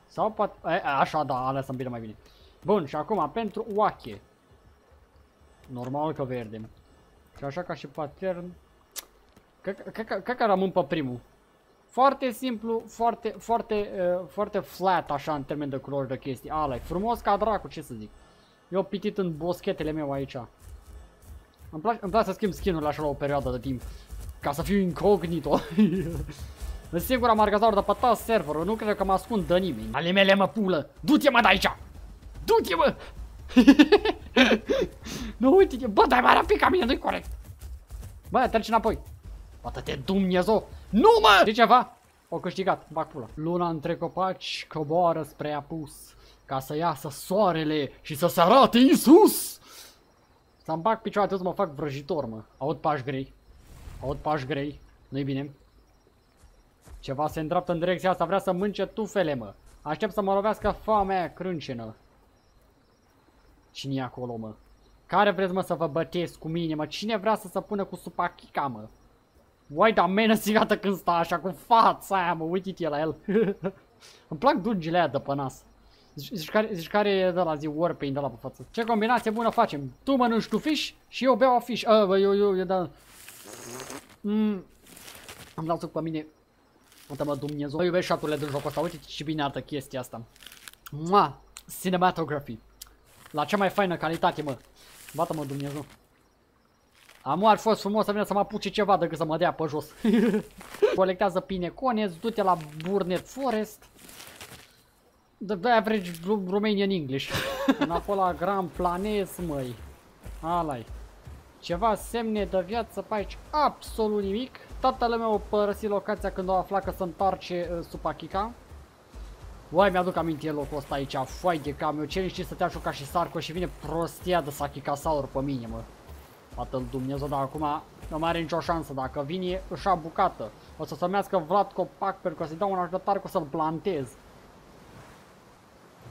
Sau poate... E, așa, da, alea sunt bine mai bine. Bun, și acum pentru oache. Normal că verde. Și așa ca și pattern. Cred că rămân pe primul. Foarte simplu, foarte, foarte, uh, foarte flat așa în termen de culori de chestii. Ala, frumos ca dracu, ce să zic. Eu pitit în boschetele meu aici. Îmi place, îmi place să schimb skin-urile așa la o perioadă de timp. Ca să fiu incognito. *laughs* în singura margazaur de pe tot serverul, nu cred că mă ascund de nimeni. Ale mele mă pulă. Du-te mă de aici! Du-te mă! *laughs* nu uite-te, bă, dai mai rapid ca mine, nu-i corect. Bă, treci înapoi. Poate-te Dumnezeu! Nu mă! De ceva? O câștigat, bag pula. Luna între copaci coboară spre apus, ca să iasă soarele și să se arate în sus! Să-mi bag picioare să mă fac vrăjitor, mă. Aud pași grei. Aud pași grei. Nu-i bine. Ceva se îndreaptă în direcția asta, vrea să mânce tufele, mă. Aștept să mă lovească foamea crâncenă. Cine e acolo, mă? Care vreți, mă, să vă bătesc cu mine, mă? Cine vrea să se pună cu supachica, mă? Uai, dar menă sigată *laughs* când stă așa cu fața aia, mă, uite-te la el. *laughs* Îmi plac dungile aia de pe nas. Zici care, zici care e de la zi Warpaint de la pe față. Ce combinație bună facem? Tu mănânci tu fish și eu beau fish. A, bă, eu, eu, eu, da. Mm. Am dat suc pe mine. Uite mă, Dumnezeu. Mă iubesc șaturile din jocul ăsta. Uite ce bine arată chestia asta. Mua! Cinematography. La cea mai faină calitate, mă. Bată-mă, Dumnezeu. Am ar fost frumos să vină să mă apuce ceva decât să mă dea pe jos. *laughs* Colectează pinecones, du-te la Burnet Forest. The average Romanian English. *laughs* Înapoi la Grand Planes, măi. Alai. Ceva semne de viață pe aici. Absolut nimic. Tatăl meu a părăsit locația când a aflat că se întoarce uh, Supachica. Uai, mi-aduc aminte locul ăsta aici, foai de cam, eu ce niște stătea ca și Sarco și vine prostia de Sachicasaur pe mine, mă. Atât Dumnezeu, dar acum nu mai are nicio șansă. Dacă vine, își a bucată. O să sămească Vlad copac pentru că să-i dau un ajutor că o să-l plantez.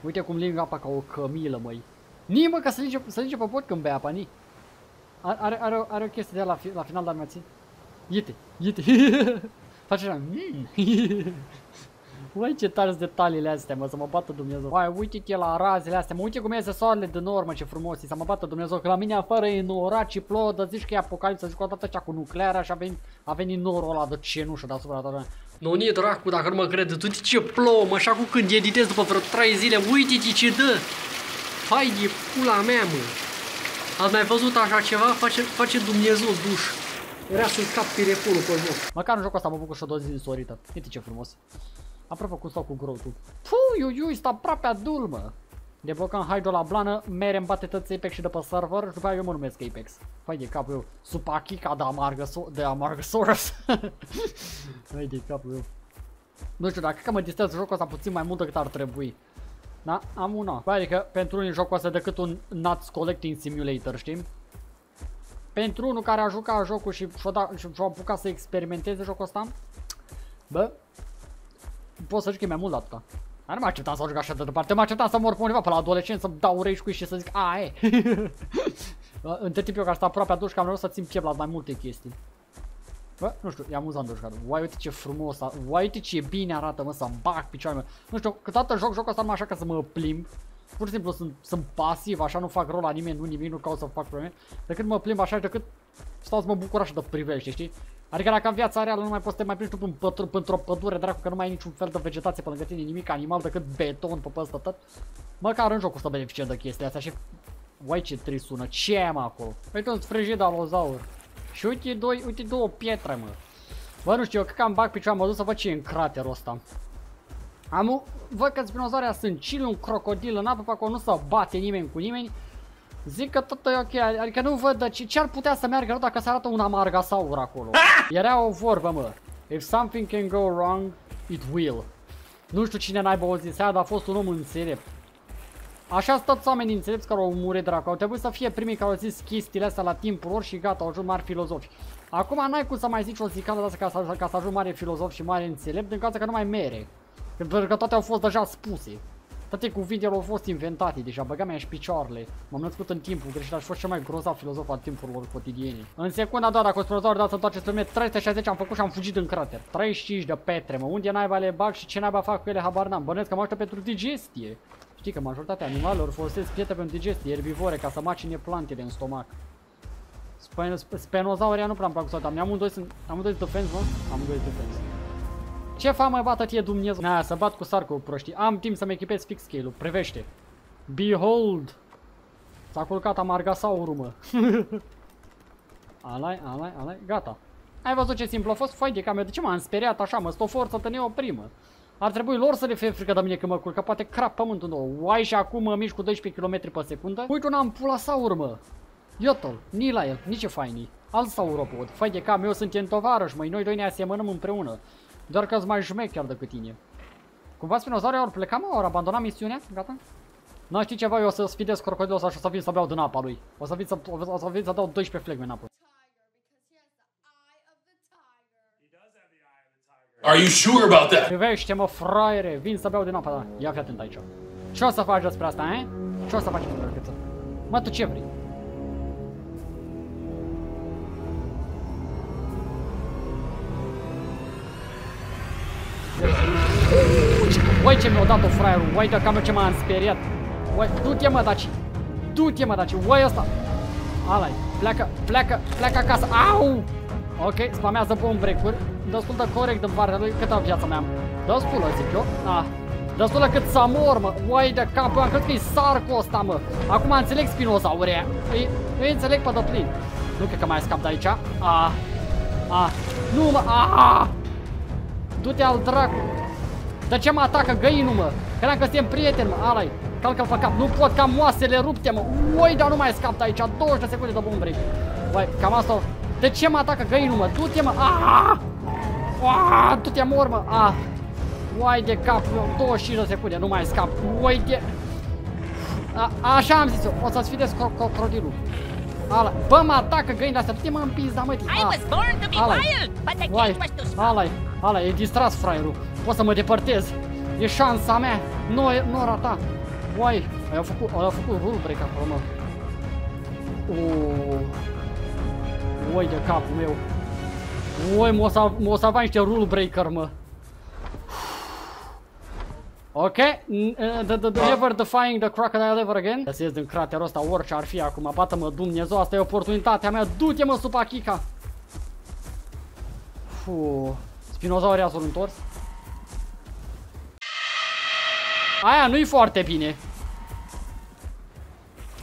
Uite cum ling apa ca o cămilă, măi. Ni, mă, că să linge, să linge pe pot când bea apa, ni. Are, are, are, are o chestie de la, fi, la final, dar mi-a țin. Iete, iete. *laughs* Face așa. Mm. *laughs* Uai ce tare detaliile astea, mă, să mă bată Dumnezeu. Uai, uite-te la razele astea, mă, uite cum iese soarele de normă, ce frumos e, să mă bată Dumnezeu, că la mine afară e norat și plodă, zici că e apocalipsă, zici că odată cea cu nucleara și a venit, a venit norul ăla de cenușă deasupra ta. Nu, nie dracu, dacă nu mă crede, tu ce plouă, mă, așa cu când editez după vreo 3 zile, uite-te ce dă. Hai de pula mea, mă. Ați mai văzut așa ceva? Face, face Dumnezeu duș. Era să-i scap telefonul pe jos. Măcar în jocul ăsta mă bucur și o doză sorită. Uite ce frumos. Aproape cum stau cu grotul. Pui, ui, ui, stă aproape adul, mă. Deblocăm Hydro la blană, mere bate tăți Apex și de pe server și după aia eu mă numesc Apex. Hai de capul eu, Supachica de, Amargaso de Amargasaurus. *laughs* Hai de capul eu. Nu știu, dacă că mă distrează jocul ăsta puțin mai mult decât ar trebui. Da? Am una. Bă, adică pentru unii jocul ăsta decât un Nuts Collecting Simulator, știi? Pentru unul care a jucat jocul și și-a da, și apucat să experimenteze jocul ăsta, bă, pot să zic că e mai mult la atâta. Dar nu mă așteptam să ajung așa de departe, mă așteptam să mor pe undeva pe la adolescent, să dau rage cu și să zic, a, e. *laughs* Între timp eu care sunt aproape atunci că am reușit să țin piept la mai multe chestii. Bă, nu știu, e amuzant de jucat. Uai, uite ce frumos, uai, uite ce bine arată, mă, să-mi bag picioarele mele. Nu știu, câteodată joc jocul ăsta numai așa ca să mă plimb. Pur și simplu sunt, sunt pasiv, așa nu fac rol la nimeni, nu nimic, nu caut să fac probleme. Decât mă plimb așa, decât stau să mă bucur așa de privește, știi? Adică dacă în viața reală nu mai poți să te mai plimbi tu într-o pădure, dracu, că nu mai ai niciun fel de vegetație pe lângă tine, nimic animal decât beton pe păstă tot. Măcar în jocul să beneficiem de chestia asta și... Uai ce trist sună, ce am acolo? Uite un frigid alozaur. Și uite, doi, uite două pietre, mă. Bă, nu știu, eu cred că am bag picioare, mă duc să văd ce e în craterul ăsta. Am, văd că spinozoarea sunt chill, un crocodil în apă, pe acolo nu se bate nimeni cu nimeni. Zic că tot e ok, adică nu văd ce, ce ar putea să meargă rău dacă se arată un amargasaur acolo. Era o vorbă, mă. If something can go wrong, it will. Nu știu cine n-ai auzit dar a fost un om înțelept. Așa sunt toți oamenii înțelepți care au murit dracu. Au trebuit să fie primii care au zis chestiile astea la timpul lor și gata, au ajuns mari filozofi. Acum n-ai cum să mai zici o zicală de asta ca să, ca să ajung mare filozof și mare înțelept, din cauza că nu mai mere. Pentru că toate au fost deja spuse. Toate cuvintele au fost inventate, deja băga mea și picioarele. M-am născut în timpul greșit, aș fost cel mai grozav filozof al timpurilor cotidiene. În secunda a doua, dacă spinozaur dat să întoarce spre mine, 360 am făcut și am fugit în crater. 35 de petre, mă, unde naiba le bag și ce naiba fac cu ele, habar n-am. Bănesc că mă ajută pentru digestie. Știi că majoritatea animalelor folosesc pietre pentru digestie, erbivore, ca să macine plantele în stomac. Spenozauria nu prea îmi plac să dar amândoi sunt, amândoi sunt defense, mă? Amândoi sunt defense. Ce fac mai bată tie Dumnezeu? Na, să bat cu sarcul proștii. Am timp să-mi echipez fix scale-ul. Privește. Behold! S-a culcat amargasaurul, mă. *laughs* alai, alai, alai, gata. Ai văzut ce simplu a fost? Fai de cameră, de ce m-am speriat așa, mă? Sto forță să ne oprimă. Ar trebui lor să le fie frică de mine când mă culc, că poate crap pământul nou. Uai și acum mă mișc cu 12 km pe secundă. Uite un ampulasaur, mă. Iotol, ni la el, nici faini. Alt sauropod. Fai de cam, eu sunt în tovarăș, măi, noi doi ne asemănăm împreună. Doar că-s mai șmecher decât tine. Cumva spinozaurii au plecat, mă, au abandonat misiunea? Gata? Nu știi ceva, eu o să sfidez crocodilul ăsta și o să vin să beau din apa lui. O să vin să, o să, vin să dau 12 flegme în apă. Are you sure about that? Privește-mă, fraiere, vin să beau din apa, da. Ia fi atent aici. Ce o să faci despre asta, eh? Ce o să faci despre asta? Mă, tu ce vrei? Uai ce mi-a dat-o fraierul, uai de cam ce m-am speriat. Uai, du-te mă, daci. Du-te mă, daci, uai ăsta. Alai, pleacă, pleacă, pleacă acasă. Au! Ok, spamează bomb break-uri. Destul de corect în partea lui. Câtă viața mea am? Destulă, zic eu. Ah. Destulă cât să mor, mă. Uai de cap, am crezut că e sarcul ăsta, mă. Acum înțeleg spinozaurea. Îi, îi înțeleg pe deplin. Nu cred că mai scap de aici. Ah. Ah. Nu, mă. Ah. Du-te al dracu. De ce mă atacă găinul, mă? Credeam că suntem prieteni, mă. Alai. Calcă-l pe cap. Nu pot, ca moasele rupte, mă. Ui, dar nu mai scap de aici. 20 de secunde de bomb break. Uai, cam asta. De ce mă atacă găinul, mă? Du-te, mă. Ah! Ah! Du-te, mor, mă. Ah! Uai de cap, 25 de secunde, nu mai scap. Uai de... A, așa am zis eu, o să-ți fidesc cro crocodilul. Ala, bă, mă atacă găinile astea, du-te mă în pizda, mă, ala, uai, ala, ala, e distras fraierul, pot să mă depărtez, e șansa mea, nu, nu rata, uai, ai făcut, ai făcut rule break acolo, mă. Uuuu. Uai de capul meu. Uai, m-o să avea niște rule breaker, mă. Ok, uh, the, the, the, never defying the crocodile ever again Să ies din craterul ăsta orice ar fi acum Bată-mă Dumnezeu, asta e oportunitatea mea Du-te mă, Supachica Fuuu Spinozaurii s-au întors Aia nu-i foarte bine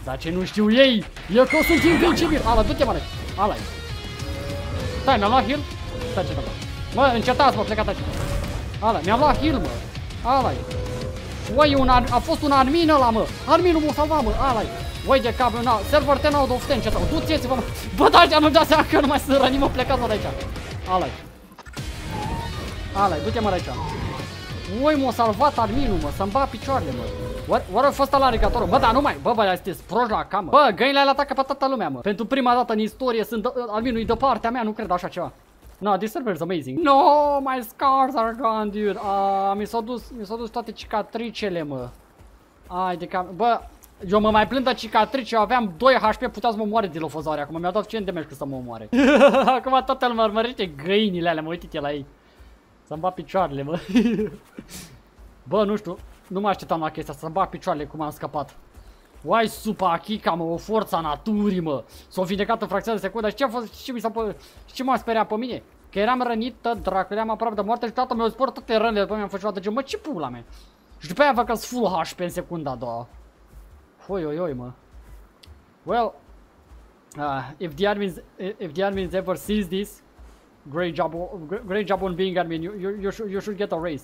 Dar ce nu știu ei E că sunt invincibil Ala, du-te mă, ala -i. Stai, mi-am luat heal? Stai ce Mă, încetați mă, plecați aici Ala, mi-am luat heal mă ala -i. Uai, un a fost un admin ăla, mă. Adminul m-a salvat, mă. ala -i. Uai de cap, na, server 10 out of 10, ce Du-ți-vă, mă. Bă, da, nu-mi da seama că nu mai sunt răni, mă, plecați, mă, de aici. ala -i. Ala -i. du-te, mă, de aici. Ui, m-a salvat adminul, mă, să-mi bat picioarele, mă. Oare, oare a fost la aligatorul? Bă, da, nu mai, bă, bă, sunteți proști la camă. Bă, găinile alea atacă pe toată lumea, mă. Pentru prima dată în istorie sunt, uh, adminul e de partea mea, nu cred așa ceva. No, this server is amazing. No, my scars are gone, dude. Ah, mi s-au dus, mi s-au dus toate cicatricele, mă. Ai de cam, bă, eu mă mai plâng de cicatrici, eu aveam 2 HP, putea să mă moare dilofozarea, acum mi-a dat ce damage că să mă moare. *laughs* acum toată lumea urmărește găinile alea, mă uite la ei. Să-mi bat picioarele, mă. *laughs* bă, nu știu, nu mă așteptam la chestia să-mi bat picioarele cum am scăpat. Uai, supa Akika, mă, o forța naturii, mă. S-o vindecat în fracțiune de secundă. Și ce a fost, ce mi s-a și ce m-a speriat pe mine? Că eram rănită, dracu, eram aproape de moarte și toată mi-au sport toate rănile după mi-am făcut de mă, ce pula mea? Și după aia văd că full HP în secunda a doua. Oi, oi, oi, mă. Well, uh, if the admins, if the admins ever sees this, great job, great job on being admin. You, you, you, should, you should get a raise.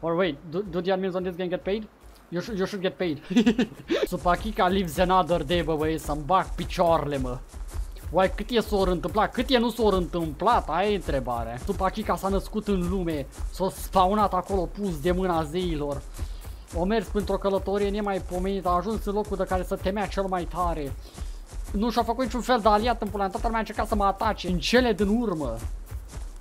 Or wait, do, do the admins on this game get paid? You should, you should get paid. *laughs* Supakika lives another day, bă, băi, să-mi bag picioarele, mă. Oai, cât e s-or întâmplat? Cât e nu s-or întâmplat? Aia e întrebarea. Supakika s-a născut în lume, s-a spawnat acolo pus de mâna zeilor. O mers într-o călătorie nemaipomenit, a ajuns în locul de care să temea cel mai tare. Nu și-a făcut niciun fel de aliat în pula, toată lumea a încercat să mă atace. În cele din urmă,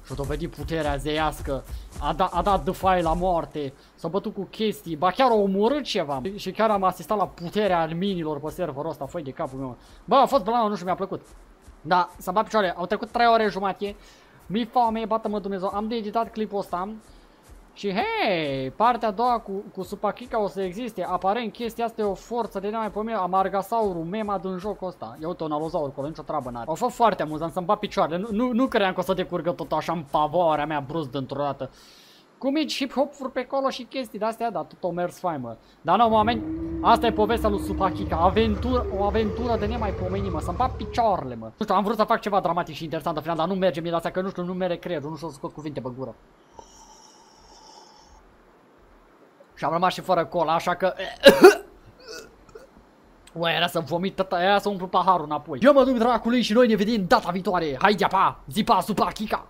și-a dovedit puterea zeiască, a, da, a dat fai la moarte, s-a bătut cu chestii, ba chiar a omorât ceva. Și chiar am asistat la puterea arminilor pe serverul ăsta, foi de capul meu. Bă, a fost blană, nu știu, mi-a plăcut. Da, s-a bat picioare, au trecut 3 ore jumate, mi-i foame, bată-mă Dumnezeu, am de editat clipul ăsta, și hei, partea a doua cu, cu Supakika o să existe. Aparent chestia asta e o forță de nemai pomit. Amargasaurul, mema din jocul ăsta. Ia uite un alozaur acolo, nicio treabă n-are. Au fost foarte amuzant să-mi bat picioarele. Nu, nu, nu credeam că o să decurgă tot așa în favoarea mea brusc dintr-o dată. Cu mici hip-hop pe acolo și chestii de-astea, dar tot o mers fain, mă. Dar nu, oameni, asta e povestea lui Supakika. Aventură, o aventură de nemai pomenit, mă. Să-mi bat picioarele, mă. Nu știu, am vrut să fac ceva dramatic și interesant de final, dar nu merge mie de asta, că nu știu, nu mere creierul, nu știu să scot cuvinte pe gură. Și am rămas și fără cola, așa că... *coughs* Ue, era să vomit tata, era să umplu paharul înapoi. Eu mă duc dracului și noi ne vedem data viitoare. Haide, pa! Zipa, supa, chica!